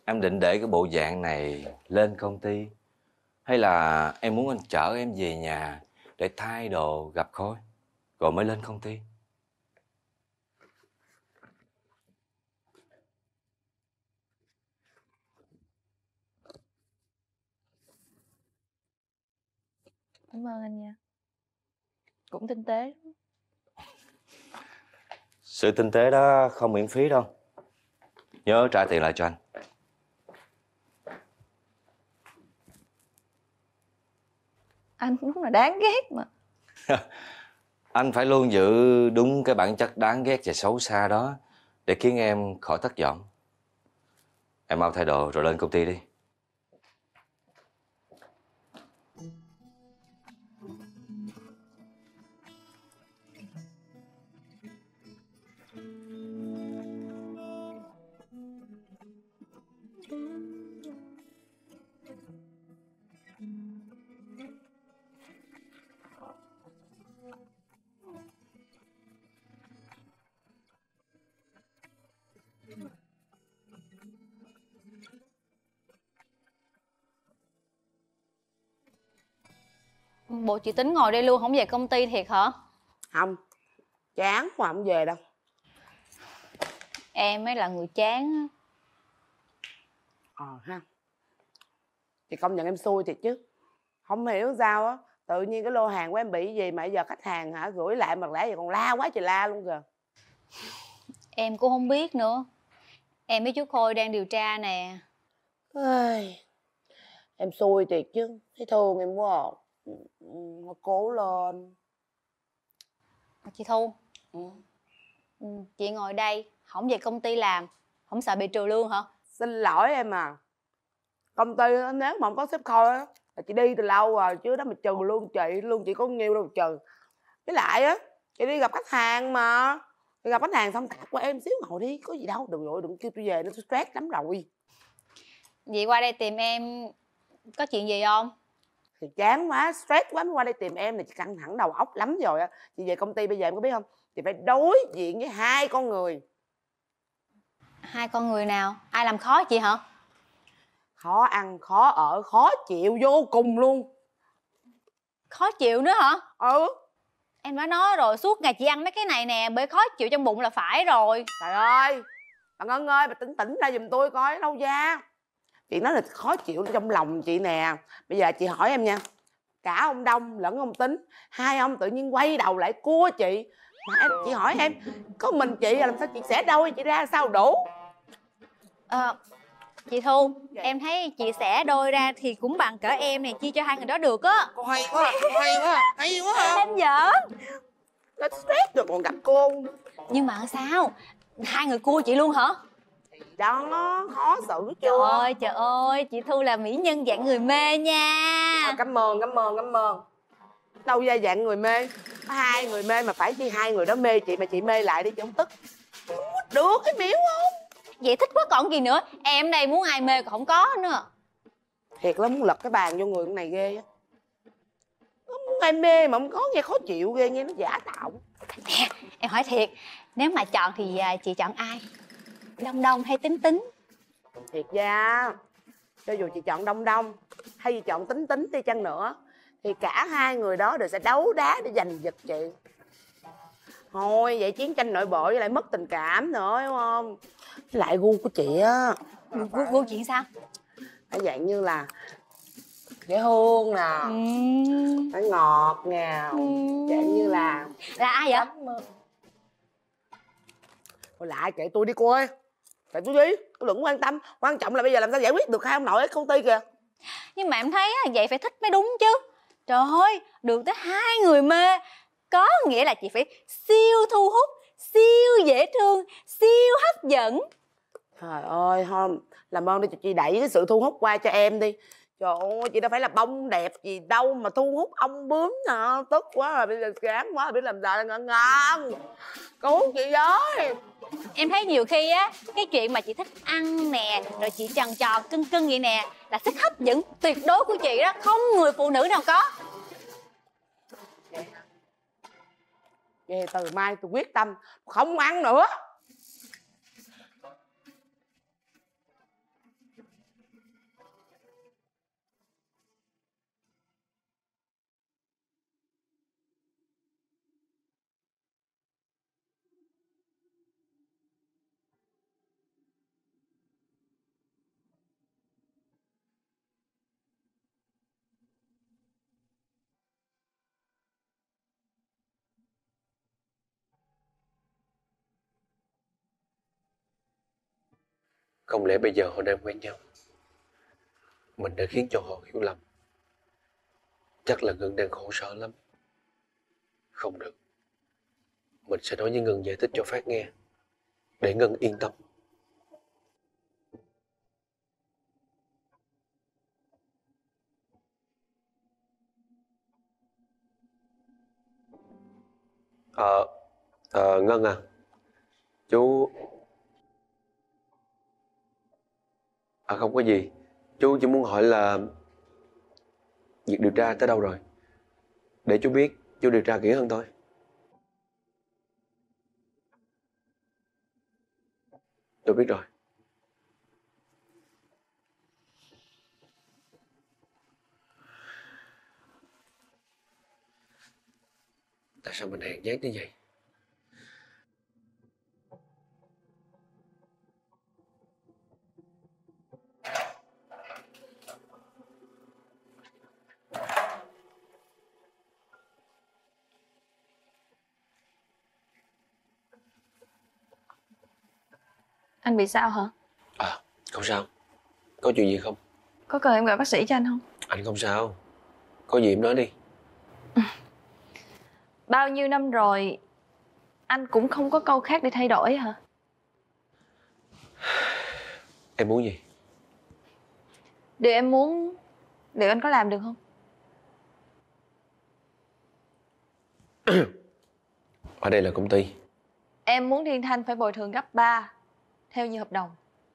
em định để cái bộ dạng này lên công ty hay là em muốn anh chở em về nhà để thay đồ gặp Khôi rồi mới lên công ty?
Cảm ơn anh nha Cũng tinh tế
Sự tinh tế đó không miễn phí đâu. Nhớ trả tiền lại cho anh.
Anh đúng là đáng ghét mà
Anh phải luôn giữ đúng cái bản chất đáng ghét và xấu xa đó để khiến em khỏi thất vọng. Em mau thay đồ rồi lên công ty đi.
Bộ chị tính ngồi đây luôn không về công ty thiệt hả?
Không Chán mà không về đâu.
Em mới là người chán.
Ờ ha. Chị công nhận em xui thiệt chứ. Không hiểu sao á Tự nhiên cái lô hàng của em bị gì mà giờ khách hàng hả gửi lại mà lẽ giờ còn la quá trời la luôn kìa.
Em cũng không biết nữa. Em với chú Khôi đang điều tra nè.
Ây, Em xui thiệt chứ. Thấy thương em quá à. Ừ, ừ, Cố lên.
Chị Thu. Ừ, Chị ngồi đây Không về công ty làm Không sợ bị trừ lương hả?
Xin lỗi em à. Công ty á, nếu mà không có sếp Khôi á Là chị đi từ lâu rồi Chứ đó mà trừ lương chị Lương chị có nhiêu đâu mà trừ. Với lại á Chị đi gặp khách hàng mà. Đi gặp khách hàng xong tạp của em xíu ngồi đi Có gì đâu Đừng rồi đừng kêu tôi về Nó tôi stress lắm rồi.
Vậy qua đây tìm em Có chuyện gì không?
Thì chán quá stress quá mới qua đây tìm em này chị căng thẳng đầu óc lắm rồi á. Chị về công ty bây giờ em có biết không? Chị phải đối diện với hai con người.
Hai con người nào? Ai làm khó chị hả?
khó ăn khó ở khó chịu vô cùng luôn.
Khó chịu nữa hả?
ừ.
Em đã nói rồi suốt ngày chị ăn mấy cái này nè Bởi khó chịu trong bụng là phải rồi.
Trời ơi! Bà ngân ơi bà tỉnh tỉnh ra giùm tôi coi đâu ra chị nói là khó chịu trong lòng chị nè. Bây giờ chị hỏi em nha. Cả ông đông lẫn ông tính hai ông tự nhiên quay đầu lại cua chị. Mà em chị hỏi em có mình chị là làm sao chị sẽ đâu chị ra sao đủ?
À,
chị thu em thấy chị xẻ đôi ra thì cũng bằng cỡ em này chia cho hai người đó được á.
Cô hay quá cô hay quá hay quá.
Em giỡn.
Nó stress rồi còn gặp cô.
Nhưng mà sao? Hai người cua chị luôn hả
đó khó xử
trời
chưa?
ơi trời ơi chị thu là mỹ nhân dạng người mê nha.
Ờ, cảm ơn cảm ơn cảm ơn. Đâu ra dạng người mê? Có hai người mê mà phải chi hai người đó mê chị mà chị mê lại đi chị không tức. Được cái miếu không
vậy thích quá còn gì nữa? Em đây muốn ai mê còn không có nữa.
Thiệt lắm muốn lật cái bàn vô người con này ghê á. Muốn ai mê mà không có nghe khó chịu ghê nghe nó giả tạo.
Nè em hỏi thiệt nếu mà chọn thì à, chị chọn ai đông đông hay tính tính?
Thiệt ra cho dù chị chọn đông đông hay chị chọn tính tính đi chăng nữa thì cả hai người đó đều sẽ đấu đá để giành giật chị. Thôi vậy chiến tranh nội bộ với lại mất tình cảm nữa đúng không? Với lại gu của chị á.
Gu, gu chuyện sao?
Phải dạng như là dễ hương nè phải ngọt ngào dạng như là
là ai vậy?
Thôi lại kệ tôi đi cô ơi kệ tôi đi tôi đừng quan tâm. Quan trọng là bây giờ làm sao giải quyết được hai ông nội ở công ty kìa.
Nhưng mà em thấy á, vậy phải thích mới đúng chứ. Trời ơi được tới hai người mê. Có nghĩa là chị phải siêu thu hút siêu dễ thương siêu hấp dẫn.
Trời ơi không làm ơn đi chị đẩy cái sự thu hút qua cho em đi trời ơi chị đâu phải là bông đẹp gì đâu mà thu hút ông bướm nè tức quá rồi bây giờ chán quá rồi biết làm sao ngon ngon cứu chị với
em thấy nhiều khi á cái chuyện mà chị thích ăn nè rồi chị tròn tròn cưng cưng vậy nè là sức hấp dẫn tuyệt đối của chị đó không người phụ nữ nào có.
Về từ mai tôi quyết tâm không ăn nữa
Không lẽ bây giờ họ đang quen nhau. Mình đã khiến cho họ hiểu lầm. Chắc là Ngân đang khổ sở lắm. Không được. Mình sẽ nói với Ngân giải thích cho Phát nghe. Để Ngân yên tâm. Ờ, ờ, Ngân à. Chú À không có gì. Chú chỉ muốn hỏi là Việc điều tra tới đâu rồi? Để chú biết, Chú điều tra kỹ hơn thôi. Tôi biết rồi. Tại sao mình hẹn nhát như vậy?
Anh bị sao hả?
À không sao Có chuyện gì không
Có cần em gọi bác sĩ cho anh không?
Anh không sao Có gì em nói đi
Bao nhiêu năm rồi Anh cũng không có câu khác để thay đổi hả?
Em muốn gì
Điều em muốn Liệu anh có làm được không?
Ở đây là công ty
Em muốn Thiên Thanh phải bồi thường gấp 3 Theo như hợp đồng.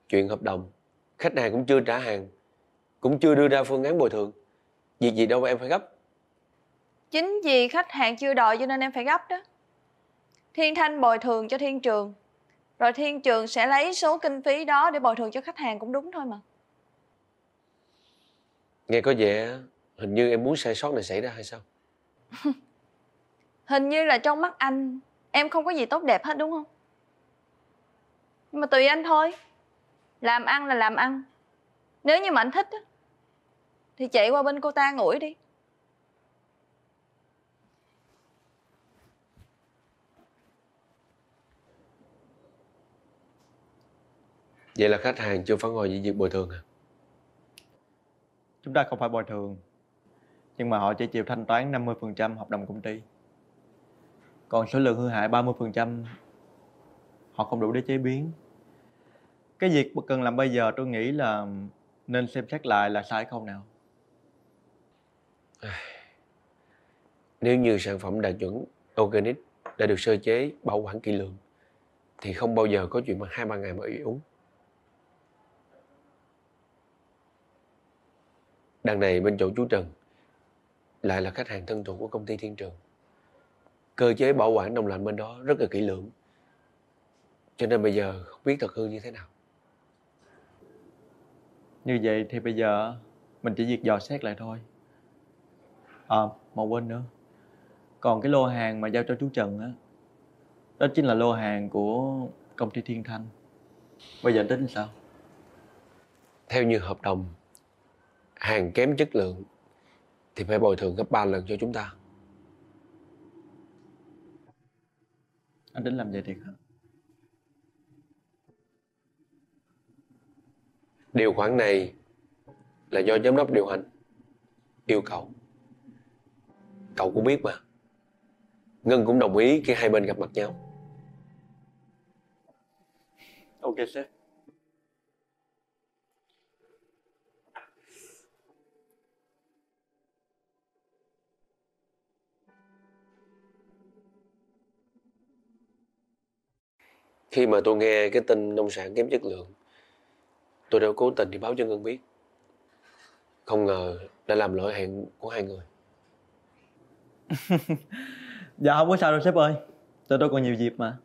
Chuyện hợp đồng Khách hàng cũng chưa trả hàng Cũng chưa đưa ra phương án bồi thường. Việc gì đâu mà em phải gấp.
Chính vì khách hàng chưa đòi cho nên em phải gấp đó. Thiên Thanh bồi thường cho Thiên Trường Rồi Thiên Trường sẽ lấy số kinh phí đó để bồi thường cho khách hàng cũng đúng thôi mà.
Nghe có vẻ Hình như em muốn sai sót này xảy ra hay sao?
Hình như là trong mắt anh Em không có gì tốt đẹp hết đúng không? Nhưng mà tùy anh thôi. Làm ăn là làm ăn. Nếu như mà anh thích á, Thì chạy qua bên cô ta ngủi đi.
Vậy là khách hàng chưa phản hồi về việc bồi thường à?
Chúng ta không phải bồi thường Nhưng mà họ chỉ chịu thanh toán 50% hợp đồng công ty. Còn số lượng hư hại 30% Họ không đủ để chế biến cái việc cần làm bây giờ tôi nghĩ là Nên xem xét lại là sai không nào
Nếu như sản phẩm đạt chuẩn organic đã được sơ chế, bảo quản kỹ lưỡng thì không bao giờ có chuyện mà hai ba ngày mà uống úng. Đằng này bên chỗ chú Trần lại là khách hàng thân thuộc của công ty Thiên Trường. Cơ chế bảo quản đông lạnh bên đó rất là kỹ lưỡng. Cho nên bây giờ không biết thật hư như thế nào.
Như vậy thì bây giờ mình chỉ việc dò xét lại thôi. À, mà quên nữa. Còn cái lô hàng mà giao cho chú Trần á, đó chính là lô hàng của công ty Thiên Thanh. Bây giờ tính sao?
Theo như hợp đồng, hàng kém chất lượng thì phải bồi thường gấp 3 lần cho chúng ta.
Anh tính làm vậy thiệt hả?
Điều khoản này là do giám đốc điều hành yêu cầu. Cậu cũng biết mà. Ngân cũng đồng ý khi hai bên gặp mặt nhau.
Ok sếp.
Khi mà tôi nghe cái tin nông sản kém chất lượng, tôi đã cố tình đi báo cho Ngân biết. Không ngờ đã làm lỡ hẹn của hai người.
Dạ không có sao đâu sếp ơi. Tụi tôi còn nhiều dịp mà.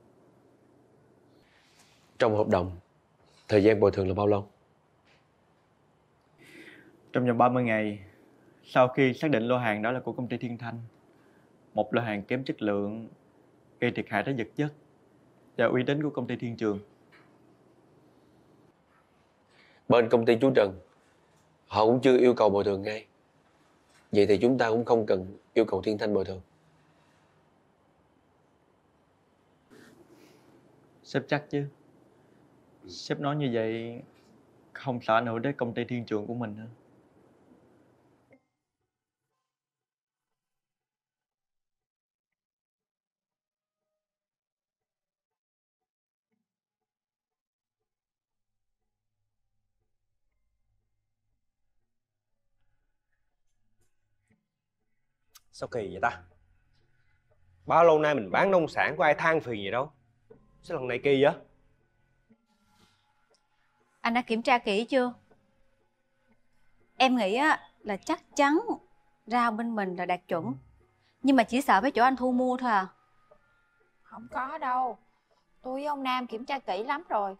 Trong hợp đồng, thời gian bồi thường là bao lâu?
Trong vòng 30 ngày, sau khi xác định lô hàng đó là của công ty Thiên Thanh, một lô hàng kém chất lượng, gây thiệt hại tới vật chất và uy tín của công ty Thiên Trường.
Bên công ty chú Trần, họ cũng chưa yêu cầu bồi thường ngay. Vậy thì chúng ta cũng không cần yêu cầu Thiên Thanh bồi thường.
Sếp chắc chứ. Sếp nói như vậy không sợ ảnh hưởng đến công ty Thiên Trường của mình hả?
Sao kỳ vậy ta? Bao lâu nay mình bán nông sản có ai than phiền gì đâu? Sao lần này kỳ vậy?
Anh đã kiểm tra kỹ chưa? Em nghĩ á là chắc chắn rau bên mình là đạt chuẩn. Nhưng mà chỉ sợ với chỗ anh thu mua thôi à.
Không có đâu. Tôi với ông Nam kiểm tra kỹ lắm rồi.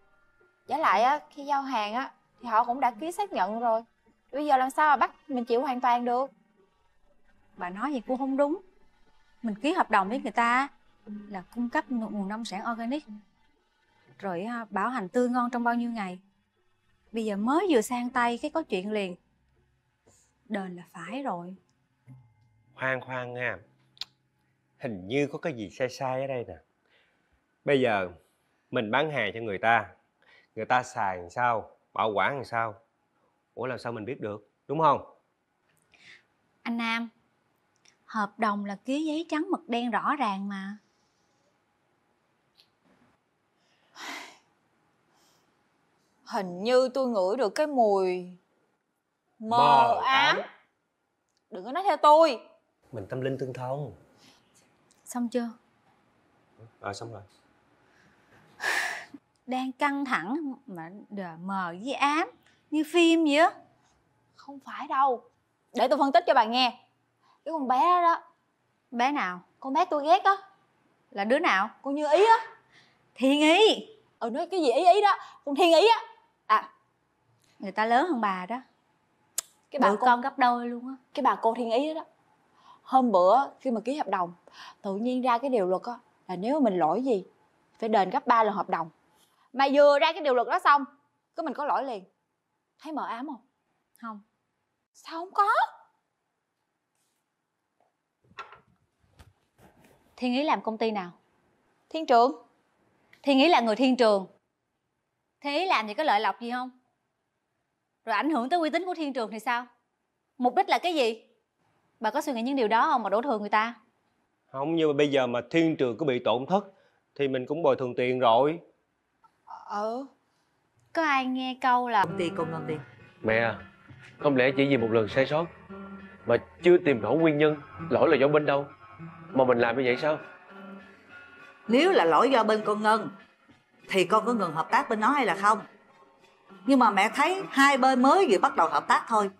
Giả lại á, khi giao hàng á Thì họ cũng đã ký xác nhận rồi. Bây giờ làm sao mà bắt mình chịu hoàn toàn được
Bà nói gì cũng không đúng. Mình ký hợp đồng với người ta Là cung cấp nguồn nông sản organic. Rồi à, bảo hành tươi ngon trong bao nhiêu ngày. Bây giờ mới vừa sang tay cái có chuyện liền. Đền là phải rồi.
Khoan khoan nha. Hình như có cái gì sai sai ở đây nè. Bây giờ Mình bán hàng cho người ta. Người ta xài làm sao? Bảo quản làm sao? Ủa làm sao mình biết được? Đúng không?
Anh Nam Hợp đồng là ký giấy trắng mực đen rõ ràng mà
Hình như tôi ngửi được cái mùi mờ
Mờ
ám.
ám.
Đừng có nói theo tôi.
Mình tâm linh tương thông
Xong chưa?
Ờ xong rồi
Đang căng thẳng mà đờ mờ với ám Như phim vậy á
Không phải đâu Để tôi phân tích cho bà nghe Cái con bé đó đó.
Bé nào?
Con bé tôi ghét á.
Là đứa nào?
Con Như Ý á.
Thiên Ý.
Ừ nói cái gì Ý Ý đó. Con Thiên Ý á. À
Người ta lớn hơn bà đó.
Cái bà cô
con gấp đôi luôn á.
Cái bà cô Thiên Ý đó, đó. Hôm bữa khi mà ký hợp đồng Tự nhiên ra cái điều luật á Là nếu mình lỗi gì Phải đền gấp 3 lần hợp đồng. Mà vừa ra cái điều luật đó xong Cái mình có lỗi liền. Thấy mờ ám không?
Không.
Sao không có
Thiên Ý làm công ty nào?
Thiên trường
Thiên Ý là người thiên trường Thế làm thì có lợi lộc gì không? Rồi ảnh hưởng tới uy tín của thiên trường thì sao? Mục đích là cái gì? Bà có suy nghĩ những điều đó không mà đổ thừa người ta?
không nhưng mà bây giờ mà thiên trường có bị tổn thất thì mình cũng bồi thường tiền rồi
Ừ Có ai nghe câu là
Công ty con Ngân đi
Mẹ à, không lẽ chỉ vì một lần sai sót mà chưa tìm rõ nguyên nhân lỗi là do bên đâu mà mình làm như vậy sao?
Nếu là lỗi do bên con Ngân Thì con có ngừng hợp tác bên nó hay là không? Nhưng mà mẹ thấy hai bên mới vừa bắt đầu hợp tác thôi.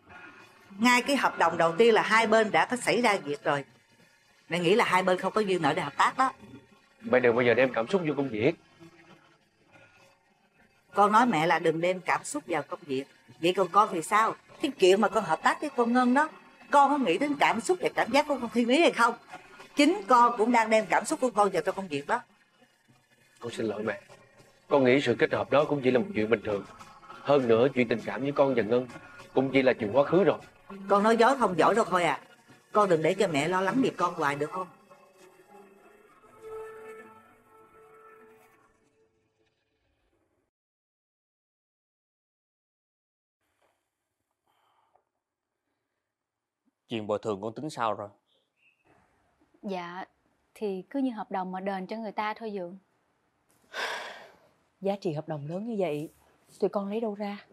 Ngay cái hợp đồng đầu tiên là hai bên đã có xảy ra việc rồi. Mẹ nghĩ là hai bên không có duyên nợ để hợp tác đó.
Mẹ đừng bao giờ đem cảm xúc vô công việc.
Con nói mẹ là đừng đem cảm xúc vào công việc. Vậy còn con thì sao? Cái chuyện mà con hợp tác với con Ngân đó Con có nghĩ đến cảm xúc và cảm giác của con Thiên Lý hay không Chính con cũng đang đem cảm xúc của con vào trong công việc đó
Con xin lỗi mẹ. Con nghĩ sự kết hợp đó cũng chỉ là một chuyện bình thường. Hơn nữa chuyện tình cảm với con và Ngân cũng chỉ là chuyện quá khứ rồi.
Con nói dối không giỏi đâu thôi à Con đừng để cho mẹ lo lắng việc con hoài được không
chuyện bồi thường con tính sao rồi
Dạ Thì cứ như hợp đồng mà đền cho người ta thôi Dượng.
Giá trị hợp đồng lớn như vậy, tụi con lấy đâu ra?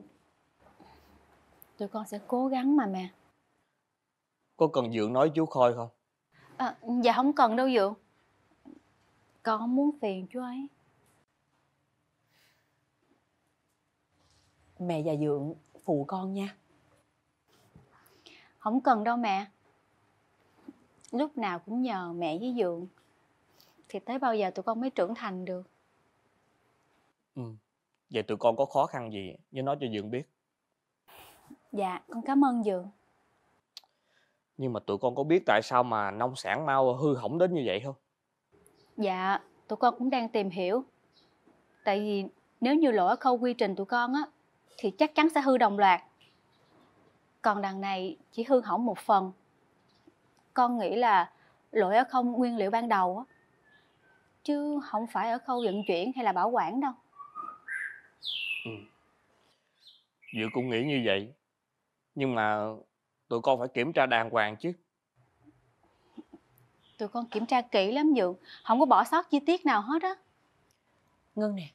Tụi con sẽ cố gắng mà mẹ.
Có cần dượng nói chú khôi không?
À, Dạ không cần đâu Dượng. Con không muốn phiền chú ấy.
Mẹ và Dượng phụ con nha.
Không cần đâu mẹ Lúc nào cũng nhờ mẹ với Dượng. Thì tới bao giờ tụi con mới trưởng thành được?
Ừ. Vậy tụi con có khó khăn gì nhớ nói cho dượng biết?
Dạ con cảm ơn Dượng.
Nhưng mà tụi con có biết tại sao mà nông sản mau hư hỏng đến như vậy không?
Dạ tụi con cũng đang tìm hiểu. Tại vì nếu như lỗi khâu quy trình tụi con á Thì chắc chắn sẽ hư đồng loạt. Còn đằng này chỉ hư hỏng một phần Con nghĩ là lỗi ở khâu nguyên liệu ban đầu á. Chứ không phải ở khâu vận chuyển hay là bảo quản đâu.
Ừ. dượng cũng nghĩ như vậy. Nhưng mà tụi con phải kiểm tra đàng hoàng chứ.
Tụi con kiểm tra kỹ lắm Dượng Không có bỏ sót chi tiết nào hết á.
Ngân nè,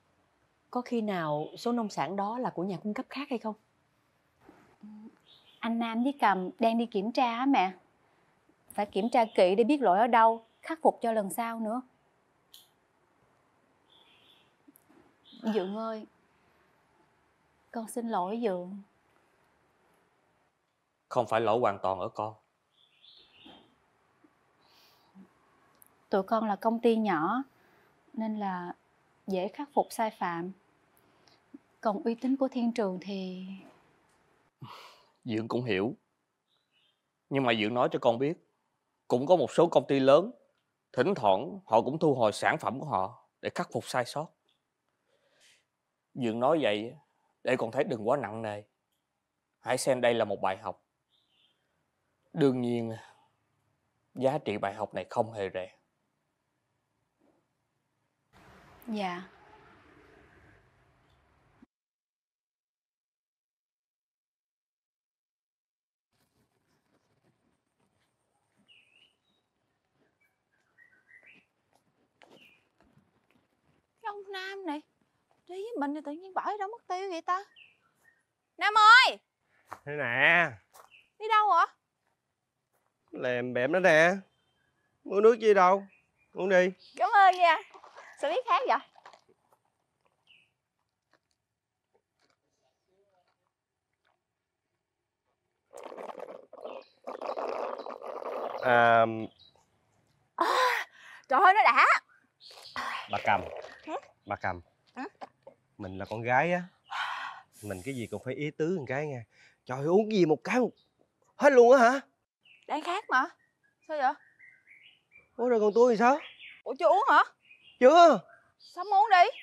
có khi nào số nông sản đó là của nhà cung cấp khác hay không?
Anh Nam với Cầm đang đi kiểm tra á mẹ Phải kiểm tra kỹ để biết lỗi ở đâu Khắc phục cho lần sau nữa. Dượng ơi Con xin lỗi Dượng.
Không phải lỗi hoàn toàn ở con.
Tụi con là công ty nhỏ Nên là dễ khắc phục sai phạm. Còn uy tín của thiên trường thì
dượng cũng hiểu. Nhưng mà dượng nói cho con biết cũng có một số công ty lớn, thỉnh thoảng họ cũng thu hồi sản phẩm của họ để khắc phục sai sót. Dường nói vậy để còn thấy đừng quá nặng nề. Hãy xem đây là một bài học. Đương nhiên, giá trị bài học này không hề rẻ.
Dạ.
yeah. Ông Nam này. Đi với mình thì tự nhiên bỏ đâu mất tiêu vậy ta? Nam ơi!
Thế nè.
Đi đâu hả
lèm bẹm đó nè. Mua nước chi đâu. Uống đi.
Cảm ơn nha. Sao biết khác vậy?
À,
Trời ơi nó đã.
bà cầm? Bà cầm.
Hả?
mình là con gái á. Mình cái gì cũng phải ý tứ một cái nha. Trời uống cái gì một cái một hết luôn á hả?
Đang khác mà. Sao vậy?
Ủa rồi còn tôi thì sao?
Ủa chưa uống hả?
Chưa.
Sao không uống đi?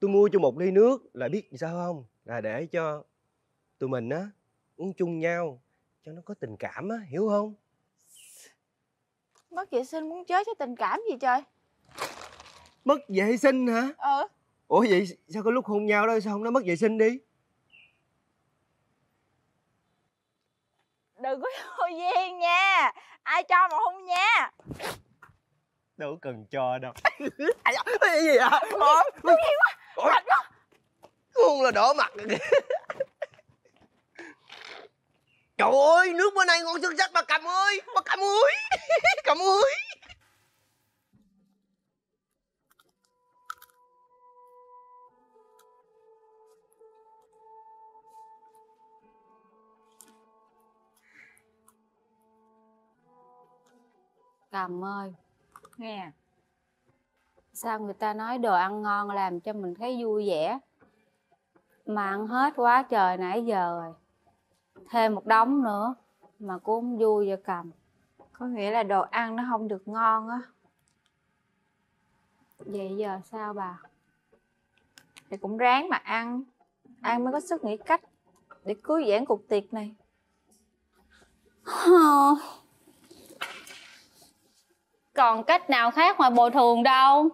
Tôi mua cho một ly nước là biết sao không? Là để cho tụi mình á uống chung nhau cho nó có tình cảm á hiểu không?
Mất vệ sinh muốn chết chứ tình cảm gì trời
mất vệ sinh hả?
Ờ.
Ủa vậy sao có lúc hôn nhau đó sao không nói mất vệ sinh đi?
Đừng có vô duyên nha ai cho mà hôn nha.
Đâu cần cho đâu. Cái gì vậy? Ủa? Ủa? hôn là đỏ mặt. Trời ơi nước bữa nay ngon xuất sắc bà cầm ơi bà cầm ơi cầm ơi
Cầm ơi. Nghe Sao người ta nói đồ ăn ngon làm cho mình thấy vui vẻ? Mà ăn hết quá trời nãy giờ rồi. Thêm một đống nữa Mà cũng không vui vậy Cầm. Có nghĩa là đồ ăn nó không được ngon á. Vậy giờ sao bà? Thì cũng ráng mà ăn. Ăn mới có sức nghĩ cách Để cứu vãn cuộc tiệc này còn cách nào khác ngoài bồi thường đâu?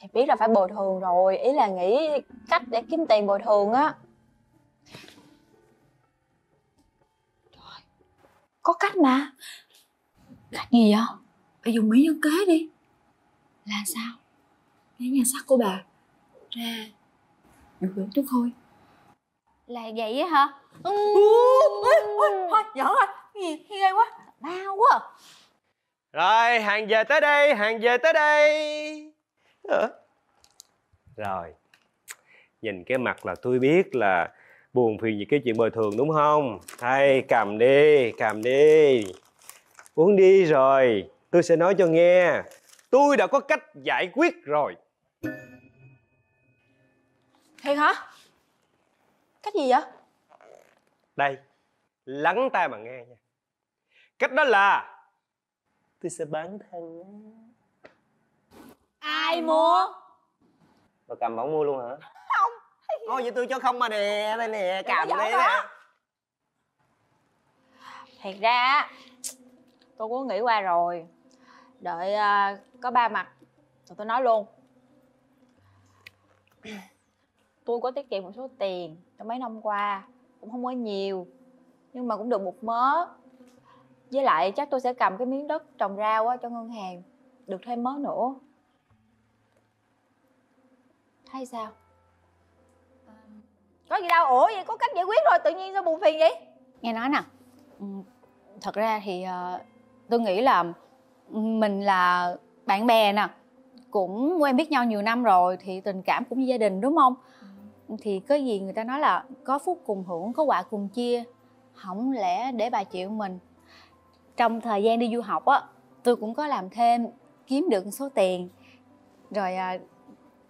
Thì biết là phải bồi thường rồi ý là nghĩ cách để kiếm tiền bồi thường á. Có cách mà.
Cách gì vậy? Bà dùng mỹ nhân kế đi. Là sao? Lấy nhà sắc của bà ra được được tôi thôi. Là vậy á hả? Ừ.
thôi giỡn rồi. Cái gì nghe ghê quá.
Bao quá.
Rồi hàng về tới đây hàng về tới đây. Hả? rồi nhìn cái mặt là tôi biết là buồn phiền vì cái chuyện bồi thường đúng không? Hay cầm đi cầm đi. Uống đi rồi tôi sẽ nói cho nghe. Tôi đã có cách giải quyết rồi.
Thiệt hả? Cách gì vậy?
Đây lắng tai mà nghe nha. Cách đó là tôi sẽ bán thân
ai mua
bà cầm bảo mua luôn hả? Không. Thôi vậy tôi cho không mà nè đây nè cầm đây nè.
Thiệt ra á, tôi cũng nghĩ qua rồi. Đợi à, có ba mặt rồi tôi nói luôn. Tôi có tiết kiệm một số tiền trong mấy năm qua cũng không có nhiều nhưng mà cũng được một mớ với lại chắc tôi sẽ cầm cái miếng đất trồng rau á cho ngân hàng được thêm mớ nữa. Hay sao? Có gì đâu ủa vậy có cách giải quyết rồi tự nhiên sao buồn phiền vậy?
Nghe nói nè ừ, thật ra thì ờ, tôi nghĩ là mình là bạn bè nè cũng quen biết nhau nhiều năm rồi thì tình cảm cũng như gia đình đúng không? Thì có gì người ta nói là có phúc cùng hưởng có quả cùng chia không lẽ để bà chịu mình trong thời gian đi du học á tôi cũng có làm thêm kiếm được một số tiền. Rồi à,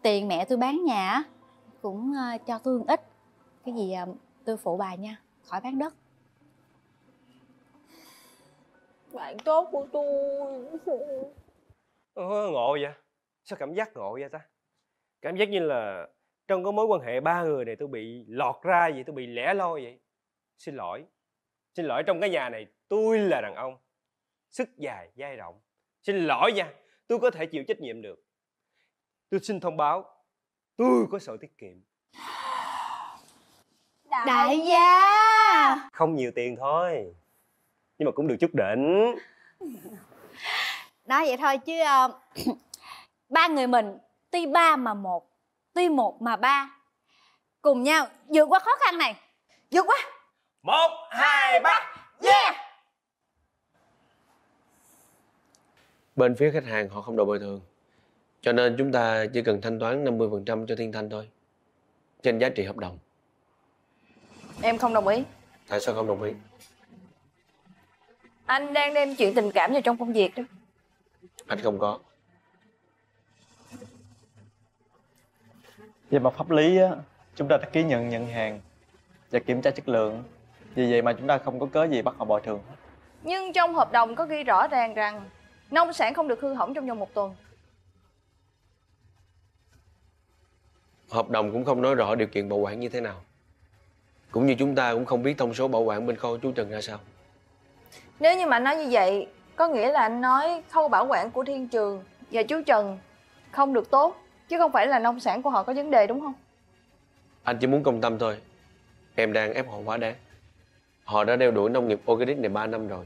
tiền mẹ tôi bán nhà á, cũng à, cho tôi một ít. Cái gì à, tôi phụ bà nha khỏi bán đất.
Bạn tốt của tôi.
Ờ, ngộ vậy? Sao cảm giác ngộ vậy ta? Cảm giác như là trong cái mối quan hệ ba người này tôi bị lọt ra vậy tôi bị lẻ loi vậy. Xin lỗi. Xin lỗi trong cái nhà này tôi là đàn ông. Sức dài dai rộng. Xin lỗi nha tôi có thể chịu trách nhiệm được. Tôi xin thông báo tôi có sổ tiết kiệm.
Đại gia!
Không nhiều tiền thôi nhưng mà cũng được chút đỉnh.
Nói vậy thôi chứ ờ, ba người mình tuy ba mà một tuy một mà ba cùng nhau vượt qua khó khăn này. Vượt qua!
Một hai ba.
Yeah
Bên phía khách hàng họ không đòi bồi thường. Cho nên chúng ta chỉ cần thanh toán 50% cho Thiên Thanh thôi. Trên giá trị hợp đồng.
em không đồng ý
Tại sao không đồng ý?
anh đang đem chuyện tình cảm vào trong công việc đó
Anh không có.
về mặt pháp lý á chúng ta đã ký nhận nhận hàng và kiểm tra chất lượng vì vậy mà chúng ta không có cớ gì bắt họ bồi thường hết.
nhưng trong hợp đồng có ghi rõ ràng rằng nông sản không được hư hỏng trong vòng một tuần
Hợp đồng cũng không nói rõ điều kiện bảo quản như thế nào. Cũng như chúng ta cũng không biết thông số bảo quản bên kho chú Trần ra sao.
nếu như mà anh nói như vậy có nghĩa là anh nói khâu bảo quản của thiên trường và chú trần không được tốt
Chứ không phải là nông sản của họ có vấn đề đúng không?
Anh chỉ muốn công tâm thôi Em đang ép họ quá đáng Họ đã đeo đuổi nông nghiệp organic này 3 năm rồi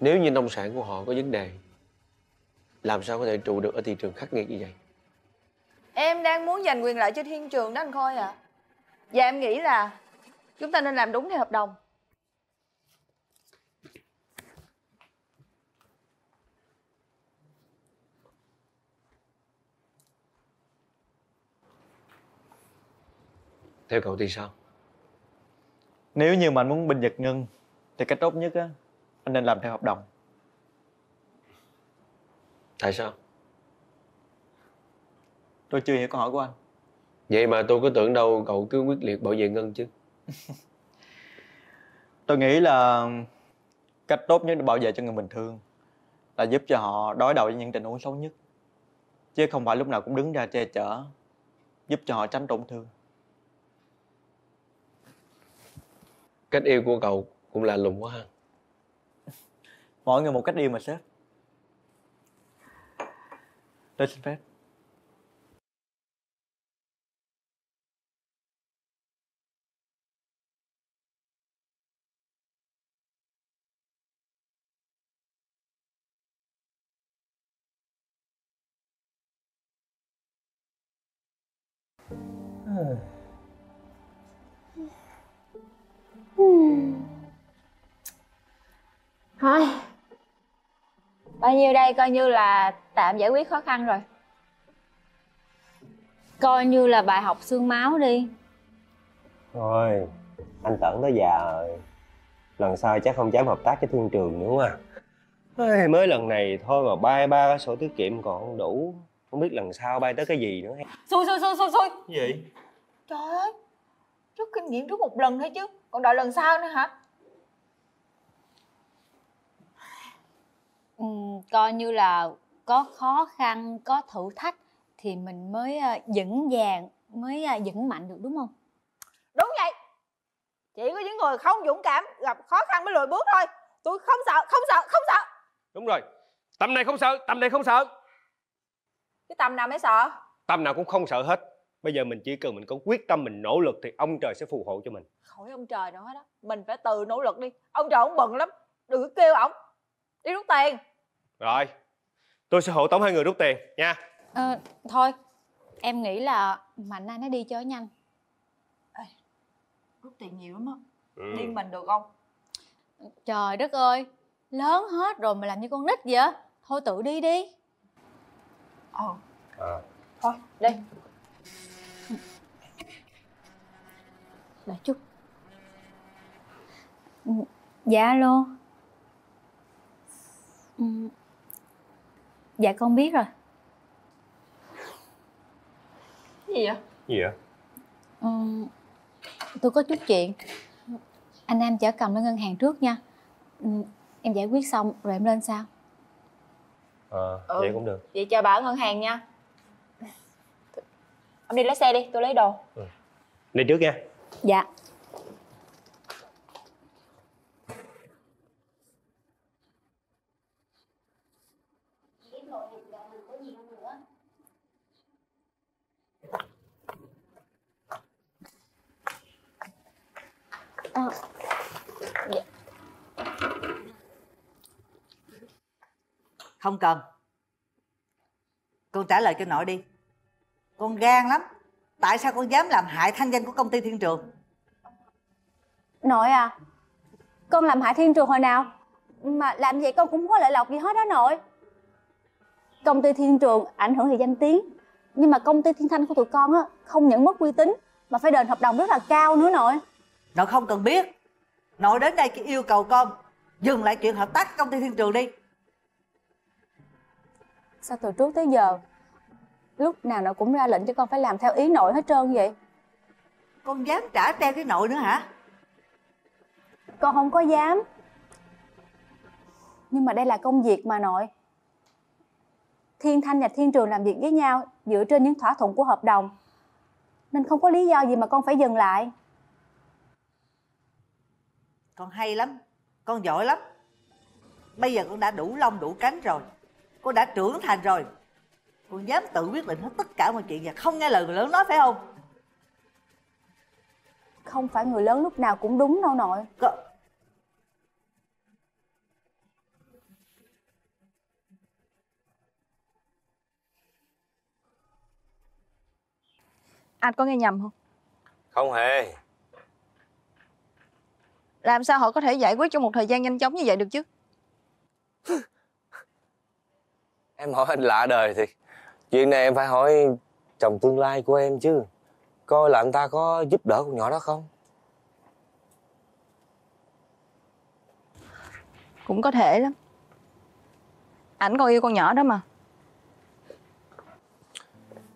Nếu như nông sản của họ có vấn đề Làm sao có thể trụ được ở thị trường khắc nghiệt như vậy?
Em đang muốn giành quyền lợi cho thiên trường đó anh Khôi à Và em nghĩ là chúng ta nên làm đúng theo hợp đồng.
Theo cậu thì sao?
Nếu như mà anh muốn bình nhật ngưng Thì cách tốt nhất á Anh nên làm theo hợp đồng
Tại sao
Tôi chưa hiểu câu hỏi của anh
Vậy mà tôi có tưởng đâu cậu cứ quyết liệt bảo vệ Ngân chứ
Tôi nghĩ là cách tốt nhất để bảo vệ cho người bình thường là giúp cho họ đối đầu với những tình huống xấu nhất. Chứ không phải lúc nào cũng đứng ra che chở, giúp cho họ tránh tổn thương.
Cách yêu của cậu cũng lạ lùng quá ha
Mỗi người một cách yêu mà sếp. Tôi xin phép.
Thôi Bao nhiêu đây coi như là tạm giải quyết khó khăn rồi. Coi như là bài học xương máu đi.
Thôi, anh Tẩn tới già rồi Lần sau chắc không dám hợp tác với thương trường nữa à Ê, Mới lần này thôi mà bay ba cái sổ tiết kiệm còn không đủ. Không biết lần sau bay tới cái gì nữa
Xui xui xui xui xui.
Gì?
Trời ơi Rút kinh nghiệm rút một lần thôi chứ. Còn đợi lần sau nữa hả?
Ừ, Coi như là có khó khăn, có thử thách Thì mình mới ờ, vững vàng, mới ờ, vững mạnh được đúng không?
Đúng vậy. Chỉ có những người không dũng cảm Gặp khó khăn mới lùi bước thôi. Tôi không sợ, không sợ, không sợ.
Đúng rồi, tầm này không sợ, tầm này không sợ.
Cái tầm nào mới sợ?
Tầm nào cũng không sợ hết. Bây giờ mình chỉ cần mình có quyết tâm mình nỗ lực Thì ông trời sẽ phù hộ cho mình.
Khỏi ông trời nữa đó. Mình phải tự nỗ lực đi. Ông trời ông bận lắm. Đừng có kêu ổng Đi rút tiền.
Rồi, tôi sẽ hộ tống hai người rút tiền nha.
Ờ, thôi. Em nghĩ là Mạnh Anh nó đi cho nhanh.
Rút tiền nhiều lắm á.
Ừ.
Điên mình được không?
Trời đất ơi Lớn hết rồi mà làm như con nít vậy? Thôi tự đi đi.
Ờ.
À.
Thôi đi.
Đợi chút Ừ, Dạ alo. Ừ. Dạ con biết rồi.
Cái gì vậy?
Gì vậy?
ừ, Tôi có chút chuyện. Anh em chở cầm lên ngân hàng trước nha. Ừ, Em giải quyết xong rồi em lên sao?
Ờ,
Ừ.
vậy cũng được.
Vậy chờ bà ở ngân hàng nha. Ông đi lấy xe đi, tôi lấy đồ.
Đi trước nha.
Dạ Ờ,
Không cần. Con trả lời cho nội đi. Con gan lắm. Tại sao con dám làm hại thanh danh của công ty thiên trường?
Nội à Con làm hại thiên trường hồi nào? Mà làm vậy con cũng không có lợi lộc gì hết đó nội. Công ty thiên trường ảnh hưởng thì danh tiếng Nhưng mà công ty thiên thanh của tụi con á Không những mất uy tín Mà phải đền hợp đồng rất là cao nữa nội.
Nội không cần biết. Nội đến đây chỉ yêu cầu con Dừng lại chuyện hợp tác với công ty thiên trường đi
Sao từ trước tới giờ Lúc nào nội cũng ra lệnh cho con phải làm theo ý nội hết trơn vậy?
Con dám trả treo cái nội nữa hả?
Con không có dám. Nhưng mà đây là công việc mà nội. Thiên Thanh và Thiên Trường làm việc với nhau Dựa trên những thỏa thuận của hợp đồng. Nên không có lý do gì mà con phải dừng lại.
Con hay lắm Con giỏi lắm. Bây giờ con đã đủ lông đủ cánh rồi Con đã trưởng thành rồi Con dám tự quyết định hết tất cả mọi chuyện và không nghe lời người lớn nói phải không?
Không phải người lớn lúc nào cũng đúng đâu nội
Có...
Anh có nghe nhầm không?
Không hề
Làm sao họ có thể giải quyết trong một thời gian nhanh chóng như vậy được chứ?
Em hỏi anh lạ đời thì Chuyện này em phải hỏi chồng tương lai của em chứ. Coi là anh ta có giúp đỡ con nhỏ đó không?
Cũng có thể lắm. Ảnh còn yêu con nhỏ đó mà.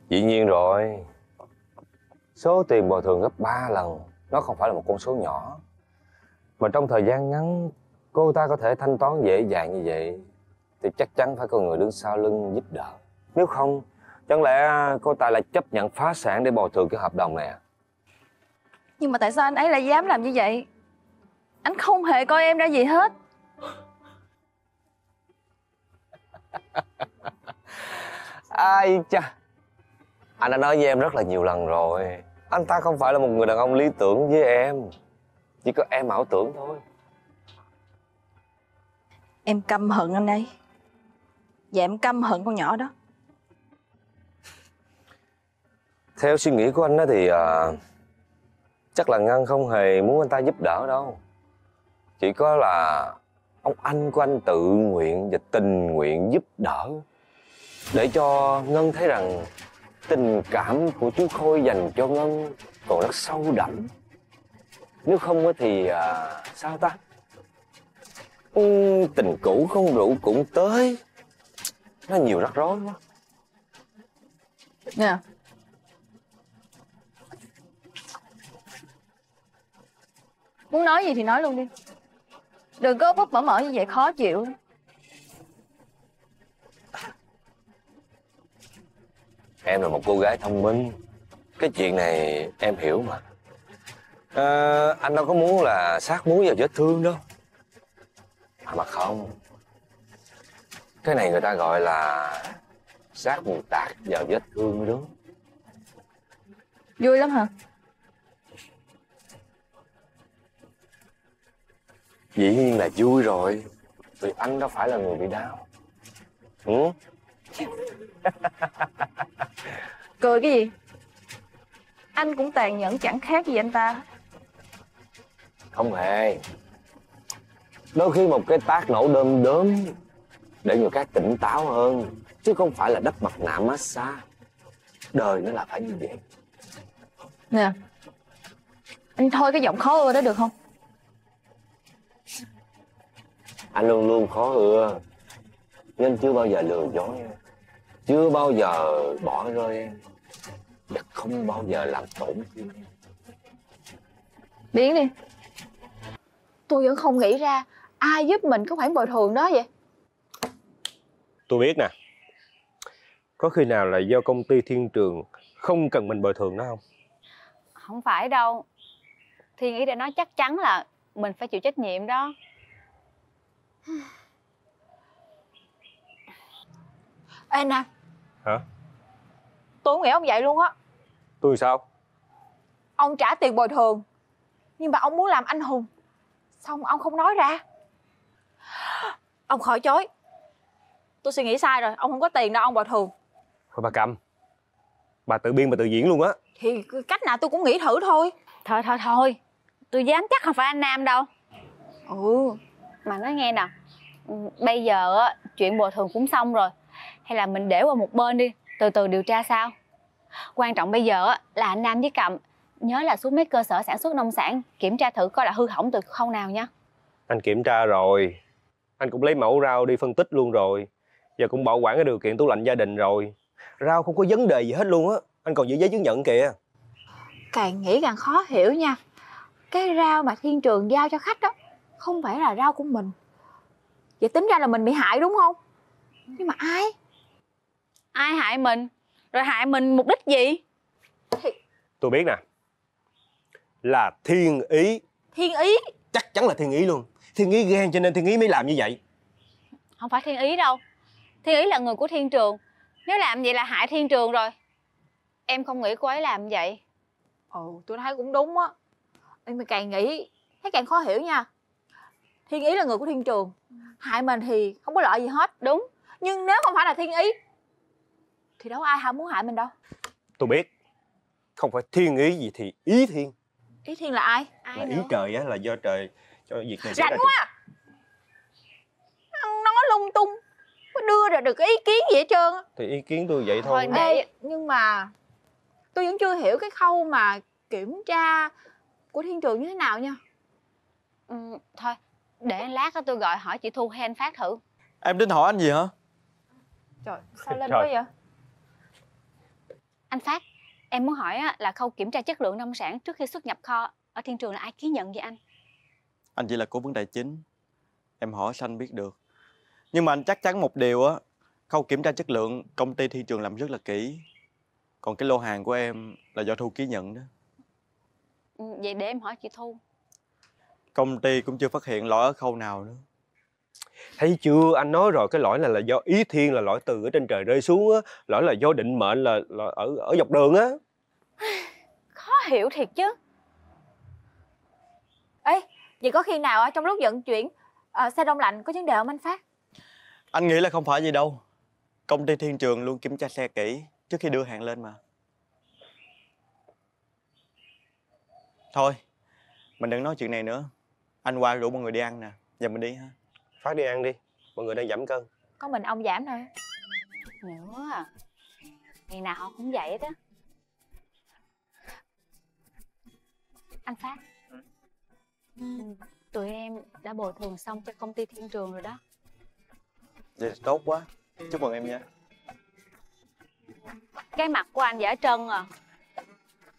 Dĩ nhiên rồi. Số tiền bồi thường gấp 3 lần Nó không phải là một con số nhỏ. Mà trong thời gian ngắn Cô ta có thể thanh toán dễ dàng như vậy Thì chắc chắn phải có người đứng sau lưng giúp đỡ. Nếu không Chẳng lẽ cô ta lại chấp nhận phá sản để bồi thường cái hợp đồng này à?
Nhưng mà tại sao anh ấy lại dám làm như vậy? Anh không hề coi em ra gì hết.
Ai cha? Anh đã nói với em rất là nhiều lần rồi. Anh ta không phải là một người đàn ông lý tưởng với em. Chỉ có em ảo tưởng thôi.
Em căm hận anh ấy và em căm hận con nhỏ đó.
Theo suy nghĩ của anh đó thì à, Chắc là Ngân không hề muốn anh ta giúp đỡ đâu. Chỉ có là Ông anh của anh tự nguyện và tình nguyện giúp đỡ Để cho Ngân thấy rằng Tình cảm của chú Khôi dành cho Ngân Còn rất sâu đậm. Nếu không thì à, Sao ta? Ừ, Tình cũ không rượu cũng tới. Nó nhiều rắc rối quá.
Nè. Muốn nói gì thì nói luôn đi. Đừng có bấp mở mở như vậy khó chịu.
Em là một cô gái thông minh. Cái chuyện này em hiểu mà. À, Anh đâu có muốn là sát muối vào vết thương đâu. À, Mà không Cái này người ta gọi là Sát mù tạt vào vết thương mới đúng
Vui lắm hả?
Dĩ nhiên là vui rồi Vì anh đâu phải là người bị đau. Ừ?
Cười cái gì? Anh cũng tàn nhẫn chẳng khác gì anh ta.
Không hề. Đôi khi một cái tác nổ đơm đớm Để người khác tỉnh táo hơn Chứ không phải là đắp mặt nạ massage Đời nó là phải như vậy.
Nè Anh thôi cái giọng khó ưa đó được không?
Anh luôn luôn khó ưa Nên chưa bao giờ lừa dối em Chưa bao giờ bỏ rơi em Và không bao giờ làm tổn thương. Em
Biến đi. Tôi vẫn không nghĩ ra Ai giúp mình cái khoản bồi thường đó vậy
Tôi biết nè. Có khi nào là do công ty thiên trường Không cần mình bồi thường đó không?
Không phải đâu. Thiên ý đã nói chắc chắn là Mình phải chịu trách nhiệm đó. Ê nè.
Hả?
Tôi nghĩ ông vậy luôn á.
Tôi sao?
Ông trả tiền bồi thường Nhưng mà ông muốn làm anh hùng. Xong ông không nói ra. Ông khỏi chối Tôi suy nghĩ sai rồi Ông không có tiền đâu ông bồi thường.
Thôi bà cầm. Bà tự biên bà tự diễn luôn á.
Thì cách nào tôi cũng nghĩ thử thôi. Thôi thôi thôi. Tôi dám chắc không phải anh Nam đâu. Ừ. Mà nói nghe nè. Ừ, Bây giờ á chuyện bồi thường cũng xong rồi. Hay là mình để qua một bên đi Từ từ điều tra sao? Quan trọng bây giờ á là anh Nam với Cầm. Nhớ là xuống mấy cơ sở sản xuất nông sản Kiểm tra thử coi là hư hỏng từ khâu nào nha.
Anh kiểm tra rồi. Anh cũng lấy mẫu rau đi phân tích luôn rồi Giờ cũng bảo quản cái điều kiện tủ lạnh gia đình rồi. Rau không có vấn đề gì hết luôn á. Anh còn giữ giấy chứng nhận kìa.
Càng nghĩ càng khó hiểu nha. Cái rau mà thiên trường giao cho khách đó Không phải là rau của mình. Vậy tính ra là mình bị hại đúng không? Nhưng mà ai? Ai hại mình? Rồi hại mình mục đích gì? Thì
Tôi biết nè. Là thiên ý.
Thiên ý?
Chắc chắn là thiên ý luôn. Thiên ý ghen cho nên thiên ý mới làm như vậy.
Không phải thiên ý đâu Thiên ý là người của thiên trường.
Nếu làm vậy là hại thiên trường rồi. Em không nghĩ cô ấy làm vậy.
Ừ tôi thấy cũng đúng á. Ê, mà càng nghĩ thấy càng khó hiểu nha. Thiên ý là người của thiên trường. Hại mình thì không có lợi gì hết.
Đúng.
Nhưng nếu không phải là thiên ý Thì đâu ai hại muốn hại mình đâu.
Tôi biết. Không phải thiên ý gì thì ý thiên.
Ý thiên là ai?
là ý trời á là do trời cho việc này xảy ra
Rảnh quá. Ăn nói lung tung Có đưa ra được cái ý kiến gì hết trơn á.
Thì ý kiến tôi vậy thôi.
Thôi để Nhưng mà Tôi vẫn chưa hiểu cái khâu mà kiểm tra của thiên trường như thế nào nha.
Ừ, Thôi để lát á tôi gọi hỏi chị Thu hay anh Phát thử.
Em tính hỏi anh gì hả?
Trời sao lên quá vậy?
Anh Phát Em muốn hỏi á, là khâu kiểm tra chất lượng nông sản trước khi xuất nhập kho ở thiên trường là ai ký nhận vậy anh?
Anh chỉ là cố vấn tài chính. Em hỏi sao anh biết được Nhưng mà anh chắc chắn một điều á Khâu kiểm tra chất lượng công ty thị trường làm rất là kỹ. Còn cái lô hàng của em là do Thu ký nhận đó.
Ừ, Vậy để em hỏi chị Thu.
Công ty cũng chưa phát hiện lỗi ở khâu nào nữa.
Thấy chưa? Anh nói rồi cái lỗi này là do ý thiên là lỗi từ ở trên trời rơi xuống á. Lỗi là do định mệnh là, là ở ở dọc đường á.
Khó hiểu thiệt chứ.
Ê Vậy có khi nào ở trong lúc vận chuyển ờ, Xe đông lạnh có vấn đề không anh Phát
Anh nghĩ là không phải gì đâu. Công ty thiên trường luôn kiểm tra xe kỹ Trước khi đưa hàng lên mà. Thôi Mình đừng nói chuyện này nữa. Anh qua rủ mọi người đi ăn nè. Giờ mình đi ha.
Phát đi ăn đi. Mọi người đang giảm cân.
Có mình ông giảm thôi.
Nữa à. Ngày nào họ cũng vậy đó Anh Phát. Ừ, Tụi em đã bồi thường xong cho công ty thiên trường rồi đó
Vậy thì tốt quá. Chúc mừng em nha.
Cái mặt của anh giả trân à.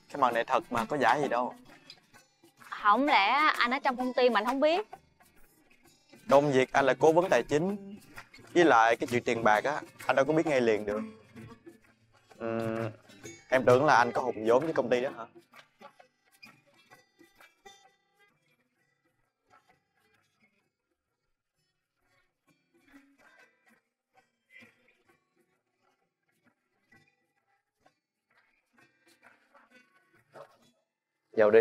Cái mặt này thật mà có giả gì đâu.
Không lẽ anh ở trong công ty mà anh không biết?
Công việc anh là cố vấn tài chính. Với lại cái chuyện tiền bạc á Anh đâu có biết ngay liền được. Ừm, Em tưởng là anh có hùng vốn với công ty đó hả
Vào đi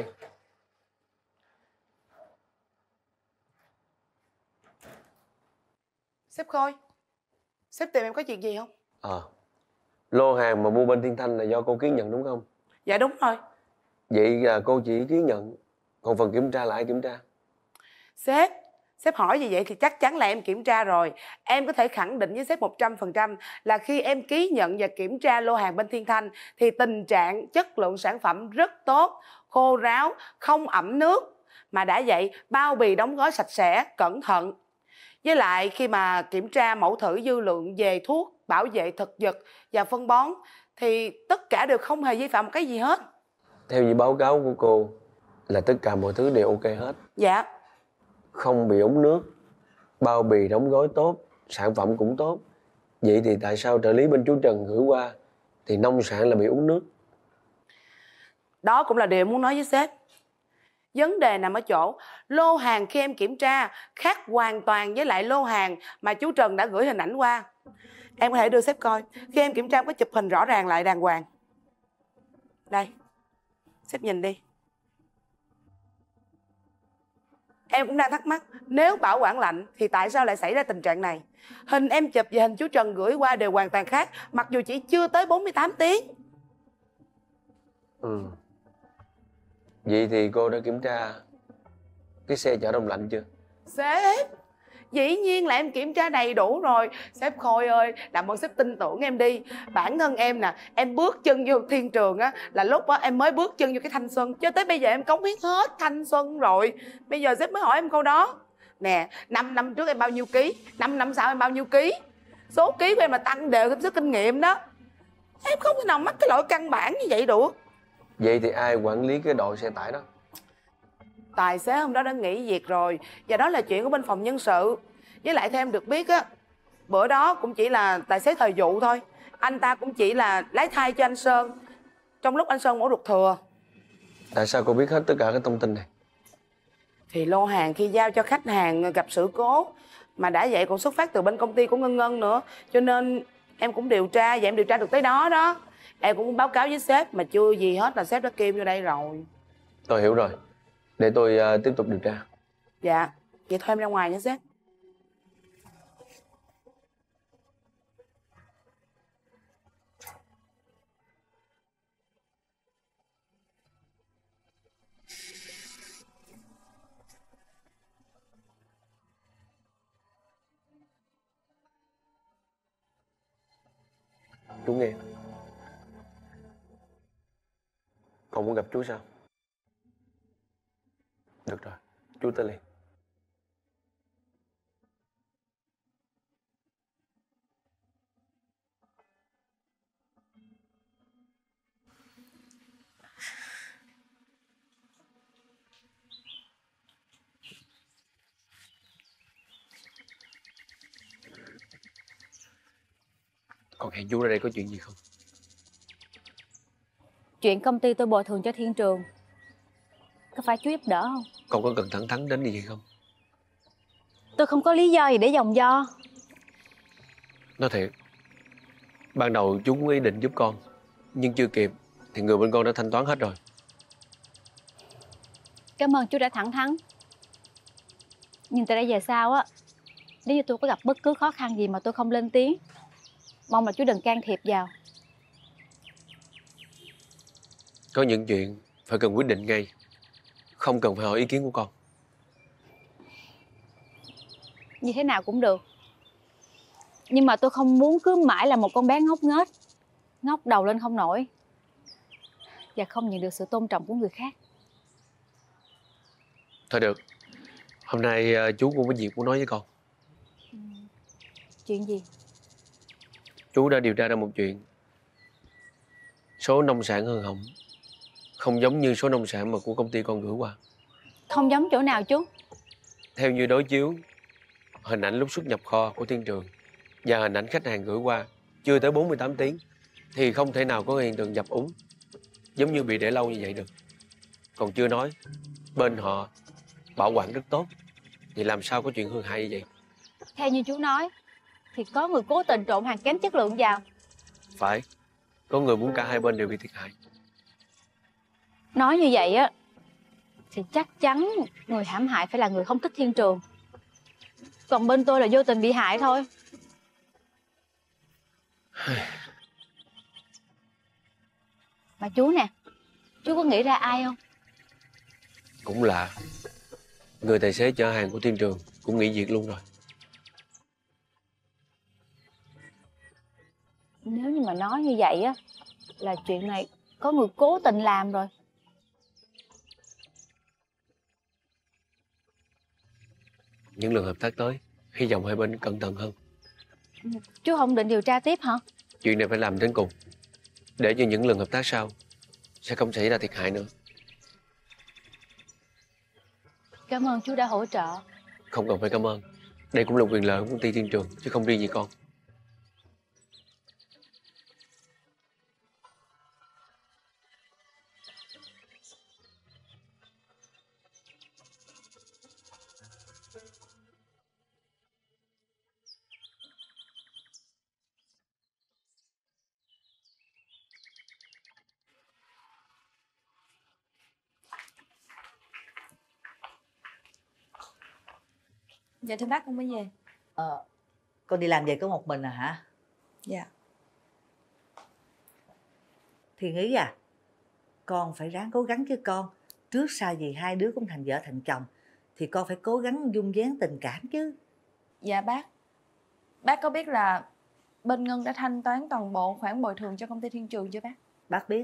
Sếp Khôi Sếp tìm em có chuyện gì không?
Ờ Lô hàng mà mua bên Thiên Thanh là do cô ký nhận đúng không?
Dạ đúng rồi
Vậy là cô chỉ ký nhận Còn phần kiểm tra là ai kiểm tra?
Sếp Sếp hỏi gì vậy thì chắc chắn là em kiểm tra rồi Em có thể khẳng định với sếp 100% là khi em ký nhận và kiểm tra lô hàng bên Thiên Thanh thì tình trạng chất lượng sản phẩm rất tốt, khô ráo, không ẩm nước mà đã vậy bao bì đóng gói sạch sẽ, cẩn thận. Với lại khi mà kiểm tra mẫu thử dư lượng về thuốc, bảo vệ thực vật và phân bón thì tất cả đều không hề vi phạm một cái gì hết.
Theo như báo cáo của cô Là tất cả mọi thứ đều ok hết
Dạ,
không bị ống nước, Bao bì đóng gói tốt, Sản phẩm cũng tốt Vậy thì tại sao trợ lý bên chú Trần gửi qua Thì nông sản là bị uống nước
đó cũng là điều em muốn nói với sếp. Vấn đề nằm ở chỗ lô hàng khi em kiểm tra khác hoàn toàn với lại lô hàng mà chú Trần đã gửi hình ảnh qua. Em có thể đưa sếp coi. Khi em kiểm tra em có chụp hình rõ ràng lại đàng hoàng. Đây. Sếp nhìn đi. Em cũng đang thắc mắc Nếu bảo quản lạnh thì tại sao lại xảy ra tình trạng này? Hình em chụp và hình chú Trần gửi qua đều hoàn toàn khác Mặc dù chỉ chưa tới 48 tiếng.
Ừ. Vậy thì cô đã kiểm tra Cái xe chở đông lạnh chưa?
Sếp Dĩ nhiên là em kiểm tra đầy đủ rồi. Sếp Khôi ơi, Làm ơn sếp tin tưởng em đi. Bản thân em nè, Em bước chân vô thiên trường á, Là lúc á em mới bước chân vô cái thanh xuân. Cho tới bây giờ em cống hiến hết thanh xuân rồi. Bây giờ sếp mới hỏi em câu đó. Nè 5 năm trước em bao nhiêu ký? 5 năm sau em bao nhiêu ký? Số ký của em là tăng đều theo số kinh nghiệm đó. Em không thể nào mắc cái lỗi căn bản như vậy được.
Vậy thì ai quản lý cái đội xe tải đó?
Tài xế hôm đó đã nghỉ việc rồi và đó là chuyện của bên phòng nhân sự. Với lại theo em được biết á bữa đó cũng chỉ là tài xế thời vụ thôi. Anh ta cũng chỉ là lái thai cho anh sơn trong lúc anh sơn mổ ruột thừa.
Tại sao cô biết hết tất cả cái thông tin này?
Thì lô hàng khi giao cho khách hàng gặp sự cố mà đã vậy còn xuất phát từ bên công ty của ngân ngân nữa. Cho nên em cũng điều tra và em điều tra được tới đó đó. Em cũng báo cáo với sếp mà chưa gì hết là sếp đã kêu vô đây rồi.
Tôi hiểu rồi để tôi ờ, tiếp tục điều tra.
Dạ vậy thôi em ra ngoài nha sếp.
Chú nghe con muốn gặp chú sao được rồi. Chú tới liền. Con hẹn chú ra đây có chuyện gì không?
Chuyện công ty tôi bồi thường cho thiên trường, Có phải chú giúp đỡ không?
Con có cần thẳng thắn đến như vậy không?
Tôi không có lý do gì để dòng do.
Nói thiệt ban đầu chú cũng ý định giúp con nhưng chưa kịp thì người bên con đã thanh toán hết rồi.
Cảm ơn chú đã thẳng thắn. Nhưng từ đây về sau á Nếu như tôi có gặp bất cứ khó khăn gì mà tôi không lên tiếng Mong là chú đừng can thiệp vào.
Có những chuyện phải cần quyết định ngay không cần phải hỏi ý kiến của con.
Như thế nào cũng được. Nhưng mà tôi không muốn cứ mãi là một con bé ngốc nghếch Ngóc đầu lên không nổi. Và không nhận được sự tôn trọng của người khác.
Thôi được. Hôm nay ờ, chú cũng có việc muốn nói với con.
Chuyện gì?
chú đã điều tra ra một chuyện. Số nông sản hư hỏng không giống như số nông sản mà của công ty con gửi qua.
Không giống chỗ nào chú
theo như đối chiếu hình ảnh lúc xuất nhập kho của thiên trường và hình ảnh khách hàng gửi qua chưa tới 48 tiếng thì không thể nào có hiện tượng dập úng giống như bị để lâu như vậy được. Còn chưa nói bên họ bảo quản rất tốt thì làm sao có chuyện hư hại như vậy?
Theo như chú nói Thì có người cố tình trộn hàng kém chất lượng vào.
Phải có người muốn cả hai bên đều bị thiệt hại
Nói như vậy á Thì chắc chắn người hãm hại phải là người không thích thiên trường. Còn bên tôi là vô tình bị hại thôi. Mà chú nè Chú có nghĩ ra ai không?
cũng lạ. Người tài xế chở hàng của thiên trường cũng nghỉ việc luôn rồi.
Nếu như mà nói như vậy á Là chuyện này có người cố tình làm rồi
những lần hợp tác tới. Hy vọng hai bên cẩn thận hơn.
Chú không định điều tra tiếp hả?
chuyện này phải làm đến cùng. Để cho những lần hợp tác sau sẽ không xảy ra thiệt hại nữa.
Cảm ơn chú đã hỗ trợ.
Không cần phải cảm ơn. Đây cũng là quyền lợi của công ty thiên trường chứ không riêng gì con
Dạ thưa bác con mới về
Ờ, con đi làm về có một mình à hả?
Dạ
Thì nghĩ à, con phải ráng cố gắng chứ con. Trước sau gì hai đứa cũng thành vợ thành chồng, thì con phải cố gắng dung dáng tình cảm chứ.
Dạ bác Bác có biết là bên Ngân đã thanh toán toàn bộ khoản bồi thường cho công ty Thiên Trường chưa bác?
Bác biết,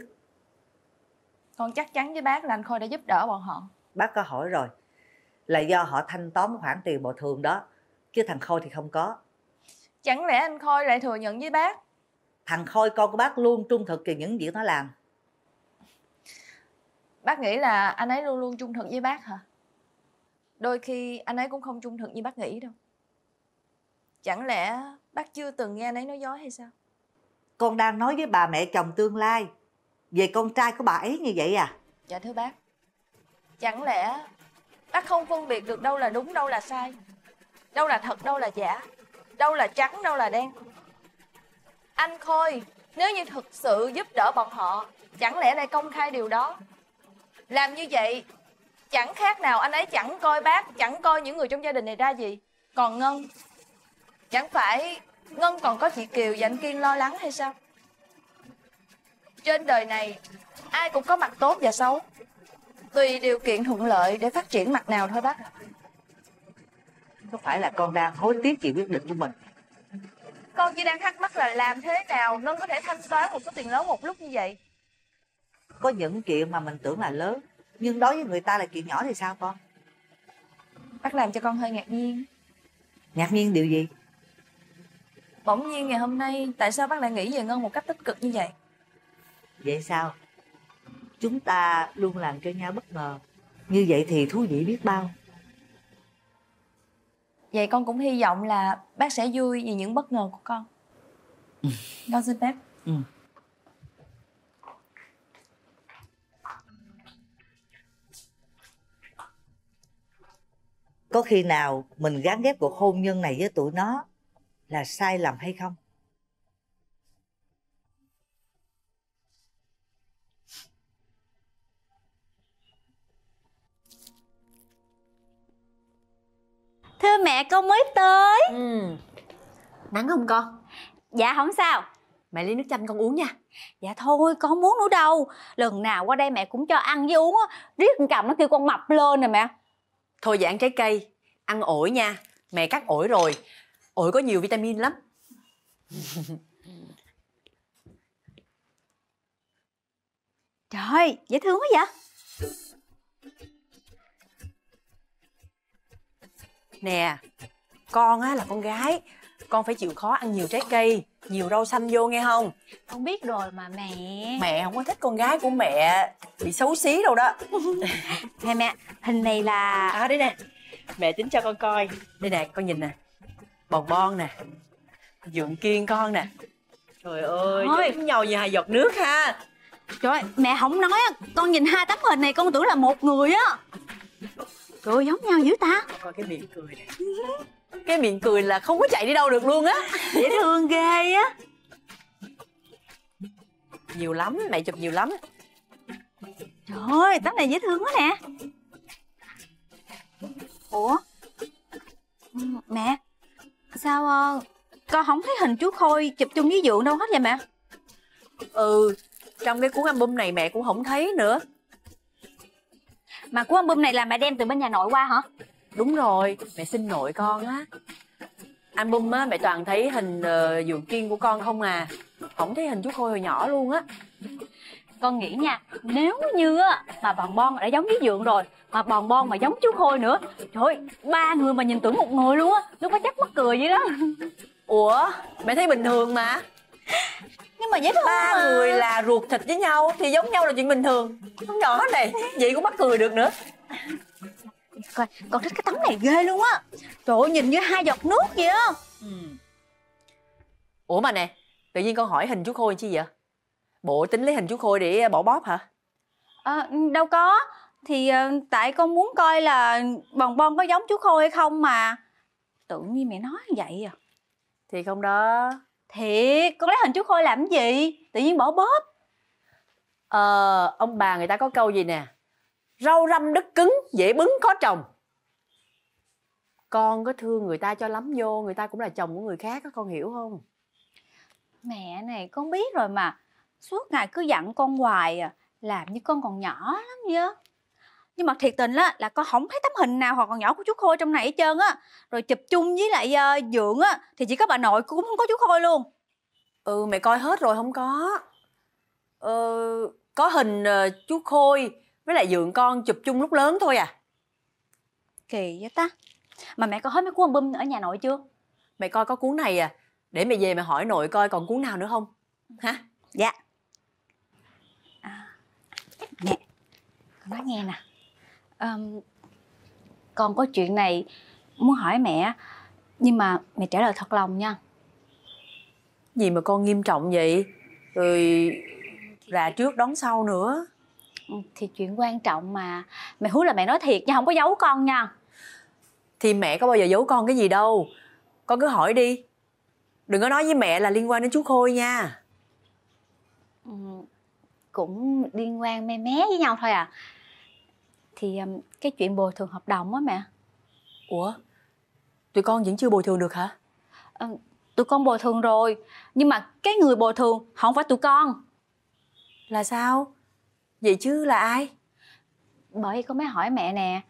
Con chắc chắn với bác là anh Khôi đã giúp đỡ bọn họ
bác có hỏi rồi. Là do họ thanh toán khoản tiền bồi thường đó, chứ thằng Khôi thì không có.
Chẳng lẽ anh Khôi lại thừa nhận với bác
Thằng Khôi con của bác luôn trung thực về những việc nó làm.
Bác nghĩ là anh ấy luôn luôn trung thực với bác hả? Đôi khi anh ấy cũng không trung thực như bác nghĩ đâu Chẳng lẽ bác chưa từng nghe anh ấy nói dối hay sao?
Con đang nói với bà mẹ chồng tương lai về con trai của bà ấy như vậy à?
Dạ thưa bác Chẳng lẽ ta không phân biệt được đâu là đúng, đâu là sai. Đâu là thật, đâu là giả. Đâu là trắng, đâu là đen. Anh Khôi, Nếu như thực sự giúp đỡ bọn họ, Chẳng lẽ lại công khai điều đó? Làm như vậy, Chẳng khác nào anh ấy chẳng coi bác, Chẳng coi những người trong gia đình này ra gì. Còn Ngân? Chẳng phải Ngân còn có chị Kiều và anh Kiên lo lắng hay sao? Trên đời này, Ai cũng có mặt tốt và xấu. Tùy điều kiện thuận lợi để phát triển mặt nào thôi bác.
Có phải là con đang hối tiếc chị quyết định của mình?
Con chỉ đang thắc mắc là làm thế nào Ngân có thể thanh toán một số tiền lớn một lúc như vậy?
Có những chuyện mà mình tưởng là lớn nhưng đối với người ta là chuyện nhỏ thì sao con?
Bác làm cho con hơi ngạc nhiên.
Ngạc nhiên điều gì?
Bỗng nhiên ngày hôm nay Tại sao bác lại nghĩ về Ngân một cách tích cực như vậy?
Vậy sao chúng ta luôn làm cho nhau bất ngờ. Như vậy thì thú vị biết bao.
Vậy con cũng hy vọng là bác sẽ vui vì những bất ngờ của con. Con xin phép.
Ừ. có khi nào mình gán ghép cuộc hôn nhân này với tụi nó là sai lầm hay không
mẹ con mới tới.
Ừ. Nắng không con?
Dạ không sao.
Mẹ lấy nước chanh con uống nha.
Dạ thôi con muốn nữa đâu. Lần nào qua đây mẹ cũng cho ăn với uống á. Riết con cầm nó kêu con mập lên nè mẹ.
Thôi dạ ăn trái cây Ăn ổi nha. Mẹ cắt ổi rồi. Ổi có nhiều vitamin lắm.
Trời dễ thương quá vậy
Nè Con á là con gái Con phải chịu khó ăn nhiều trái cây Nhiều rau xanh vô nghe không?
Con biết rồi mà mẹ.
Mẹ không có thích con gái của mẹ Bị xấu xí đâu đó.
Nè mẹ, hình này là
À đây nè. Mẹ tính cho con coi. Đây nè con nhìn nè. Bòn bon nè. Dượng kiên con nè. Trời ơi
Thôi.
giống nhau như hai giọt nước ha.
Trời ơi, mẹ không nói á. Con nhìn hai tấm hình này con tưởng là một người á Ơi, giống nhau dữ ta.
Coi cái miệng cười nè. Cái miệng cười là không có chạy đi đâu được luôn á.
Dễ thương ghê á.
Nhiều lắm, mẹ chụp nhiều lắm.
Trời ơi, tấm này dễ thương quá nè. Ủa? Mẹ Sao ờ, con không thấy hình chú Khôi chụp chung với Dượng đâu hết vậy mẹ?
Ừ Trong cái cuốn album này mẹ cũng không thấy nữa
Mà cuốn album này là mẹ đem từ bên nhà nội qua hả?
Đúng rồi, mẹ xin nội con á. Album á, mẹ toàn thấy hình uh, Dượng Kiên của con không à. Không thấy hình chú Khôi hồi nhỏ luôn á.
Con nghĩ nha Nếu như á mà bòn bon đã giống với Dượng rồi Mà bòn bon mà giống chú Khôi nữa Trời ơi, ba người mà nhìn tưởng một người luôn á Lúc đó chắc mắc cười vậy đó.
Ủa, mẹ thấy bình thường mà
Nhưng mà dễ thương
Ba
mà.
người là ruột thịt với nhau Thì giống nhau là chuyện bình thường. Con nhỏ này, vậy cũng mắc cười được nữa.
Coi, con thích cái tấm này ghê luôn á. Trời ơi, nhìn như hai giọt nước vậy á.
Ủa mà nè, tự nhiên con hỏi hình chú Khôi chi vậy? Bộ tính lấy hình chú Khôi để bỏ bóp hả?
à, Đâu có. Thì ờ, tại con muốn coi là bòn bon có giống chú Khôi hay không mà. Tự nhiên mẹ nói vậy à.
Thì không đó
Thiệt, con lấy hình chú Khôi làm gì? Tự nhiên bỏ bóp.
Ờ, ông bà người ta có câu gì nè? Rau răm đất cứng, dễ bứng có chồng Con có thương người ta cho lắm vô Người ta cũng là chồng của người khác á, con hiểu không?
Mẹ này con biết rồi mà. Suốt ngày cứ dặn con hoài à Làm như con còn nhỏ lắm vậy nhưng mà thiệt tình á là con không thấy tấm hình nào hoặc còn nhỏ của chú Khôi trong này hết trơn á. Rồi chụp chung với lại uh, Dượng á Thì chỉ có bà nội cũng không có chú Khôi luôn.
Ừ, mẹ coi hết rồi không có. Ờ, có hình ờ, chú Khôi với lại dượng con chụp chung lúc lớn thôi à.
Kỳ vậy ta. Mà mẹ có hết mấy cuốn album ở nhà nội chưa?
Mẹ coi có cuốn này à. Để mẹ về mẹ hỏi nội coi còn cuốn nào nữa không? Hả?
Dạ. À, Mẹ Con nói nghe nè Ờm, Con có chuyện này Muốn hỏi mẹ Nhưng mà mẹ trả lời thật lòng nha.
Gì mà con nghiêm trọng vậy? Rồi ra trước đón sau nữa.
Ừ, Thì chuyện quan trọng mà. Mẹ hứa là mẹ nói thiệt nha Không có giấu con nha.
Thì mẹ có bao giờ giấu con cái gì đâu. Con cứ hỏi đi. Đừng có nói với mẹ là liên quan đến chú Khôi nha.
Ừ, cũng liên quan me mé với nhau thôi à thì um, cái chuyện bồi thường hợp đồng á mẹ.
Ủa? Tụi con vẫn chưa bồi thường được hả?
Ờ, tụi con bồi thường rồi nhưng mà cái người bồi thường không phải tụi con.
Là sao? Vậy chứ là ai?
Bởi vì con mới hỏi mẹ nè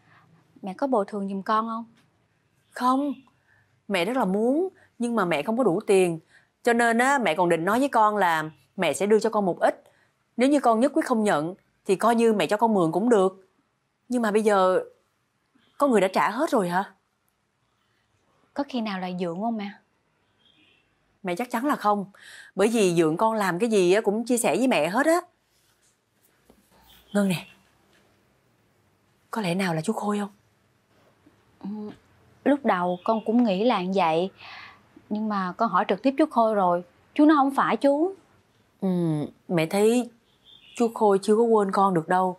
mẹ có bồi thường giùm con không?
Không Mẹ rất là muốn Nhưng mà mẹ không có đủ tiền. Cho nên á mẹ còn định nói với con là Mẹ sẽ đưa cho con một ít. Nếu như con nhất quyết không nhận Thì coi như mẹ cho con mượn cũng được Nhưng mà bây giờ Có người đã trả hết rồi hả?
Có khi nào là dượng không mẹ?
Mẹ chắc chắn là không. Bởi vì dượng con làm cái gì á cũng chia sẻ với mẹ hết á. Ngân nè Có lẽ nào là chú Khôi không?
Ừ, lúc đầu con cũng nghĩ là vậy nhưng mà con hỏi trực tiếp chú khôi rồi. Chú nó không phải chú.
Ừ, Mẹ thấy chú Khôi chưa có quên con được đâu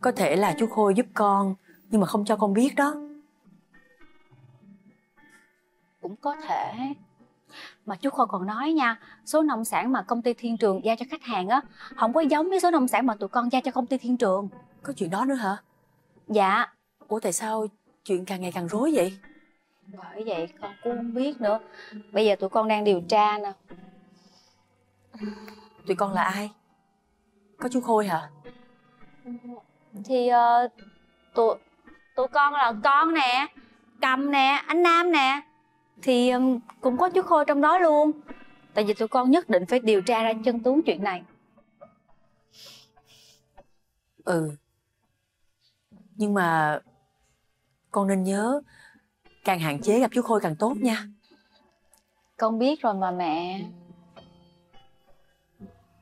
Có thể là chú Khôi giúp con Nhưng mà không cho con biết đó.
Cũng có thể. Mà chú khôi còn nói nha số nông sản mà công ty thiên trường giao cho khách hàng á không có giống với số nông sản mà tụi con giao cho công ty thiên trường.
Có chuyện đó nữa hả?
Dạ.
Ủa tại sao chuyện càng ngày càng rối vậy?
Bởi vậy con cũng không biết nữa. Bây giờ tụi con đang điều tra nè.
Tụi con là ai? Có chú Khôi hả
thì ờ, tụi tụi con là con nè cầm nè anh nam nè. Thì ừm, cũng có chú khôi trong đó luôn. Tại vì tụi con nhất định phải điều tra ra chân tướng chuyện này.
Ừ. Nhưng mà Con nên nhớ Càng hạn chế gặp chú Khôi càng tốt nha.
Con biết rồi mà mẹ.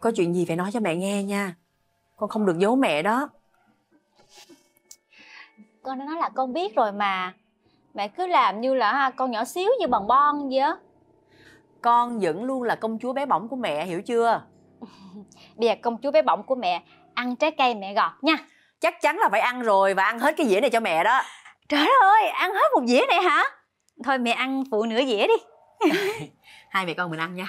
Có chuyện gì phải nói cho mẹ nghe nha. Con không được giấu mẹ đó
con đã nói là con biết rồi mà. Mẹ cứ làm như là ha, con nhỏ xíu như bằng bon vậy á.
Con vẫn luôn là công chúa bé bỏng của mẹ hiểu chưa?
Bây giờ công chúa bé bỏng của mẹ ăn trái cây mẹ gọt nha.
Chắc chắn là phải ăn rồi Và ăn hết cái dĩa này cho mẹ đó.
Trời ơi ăn hết một dĩa này hả? Thôi mẹ ăn phụ nửa dĩa đi.
Hai mẹ con mình ăn nha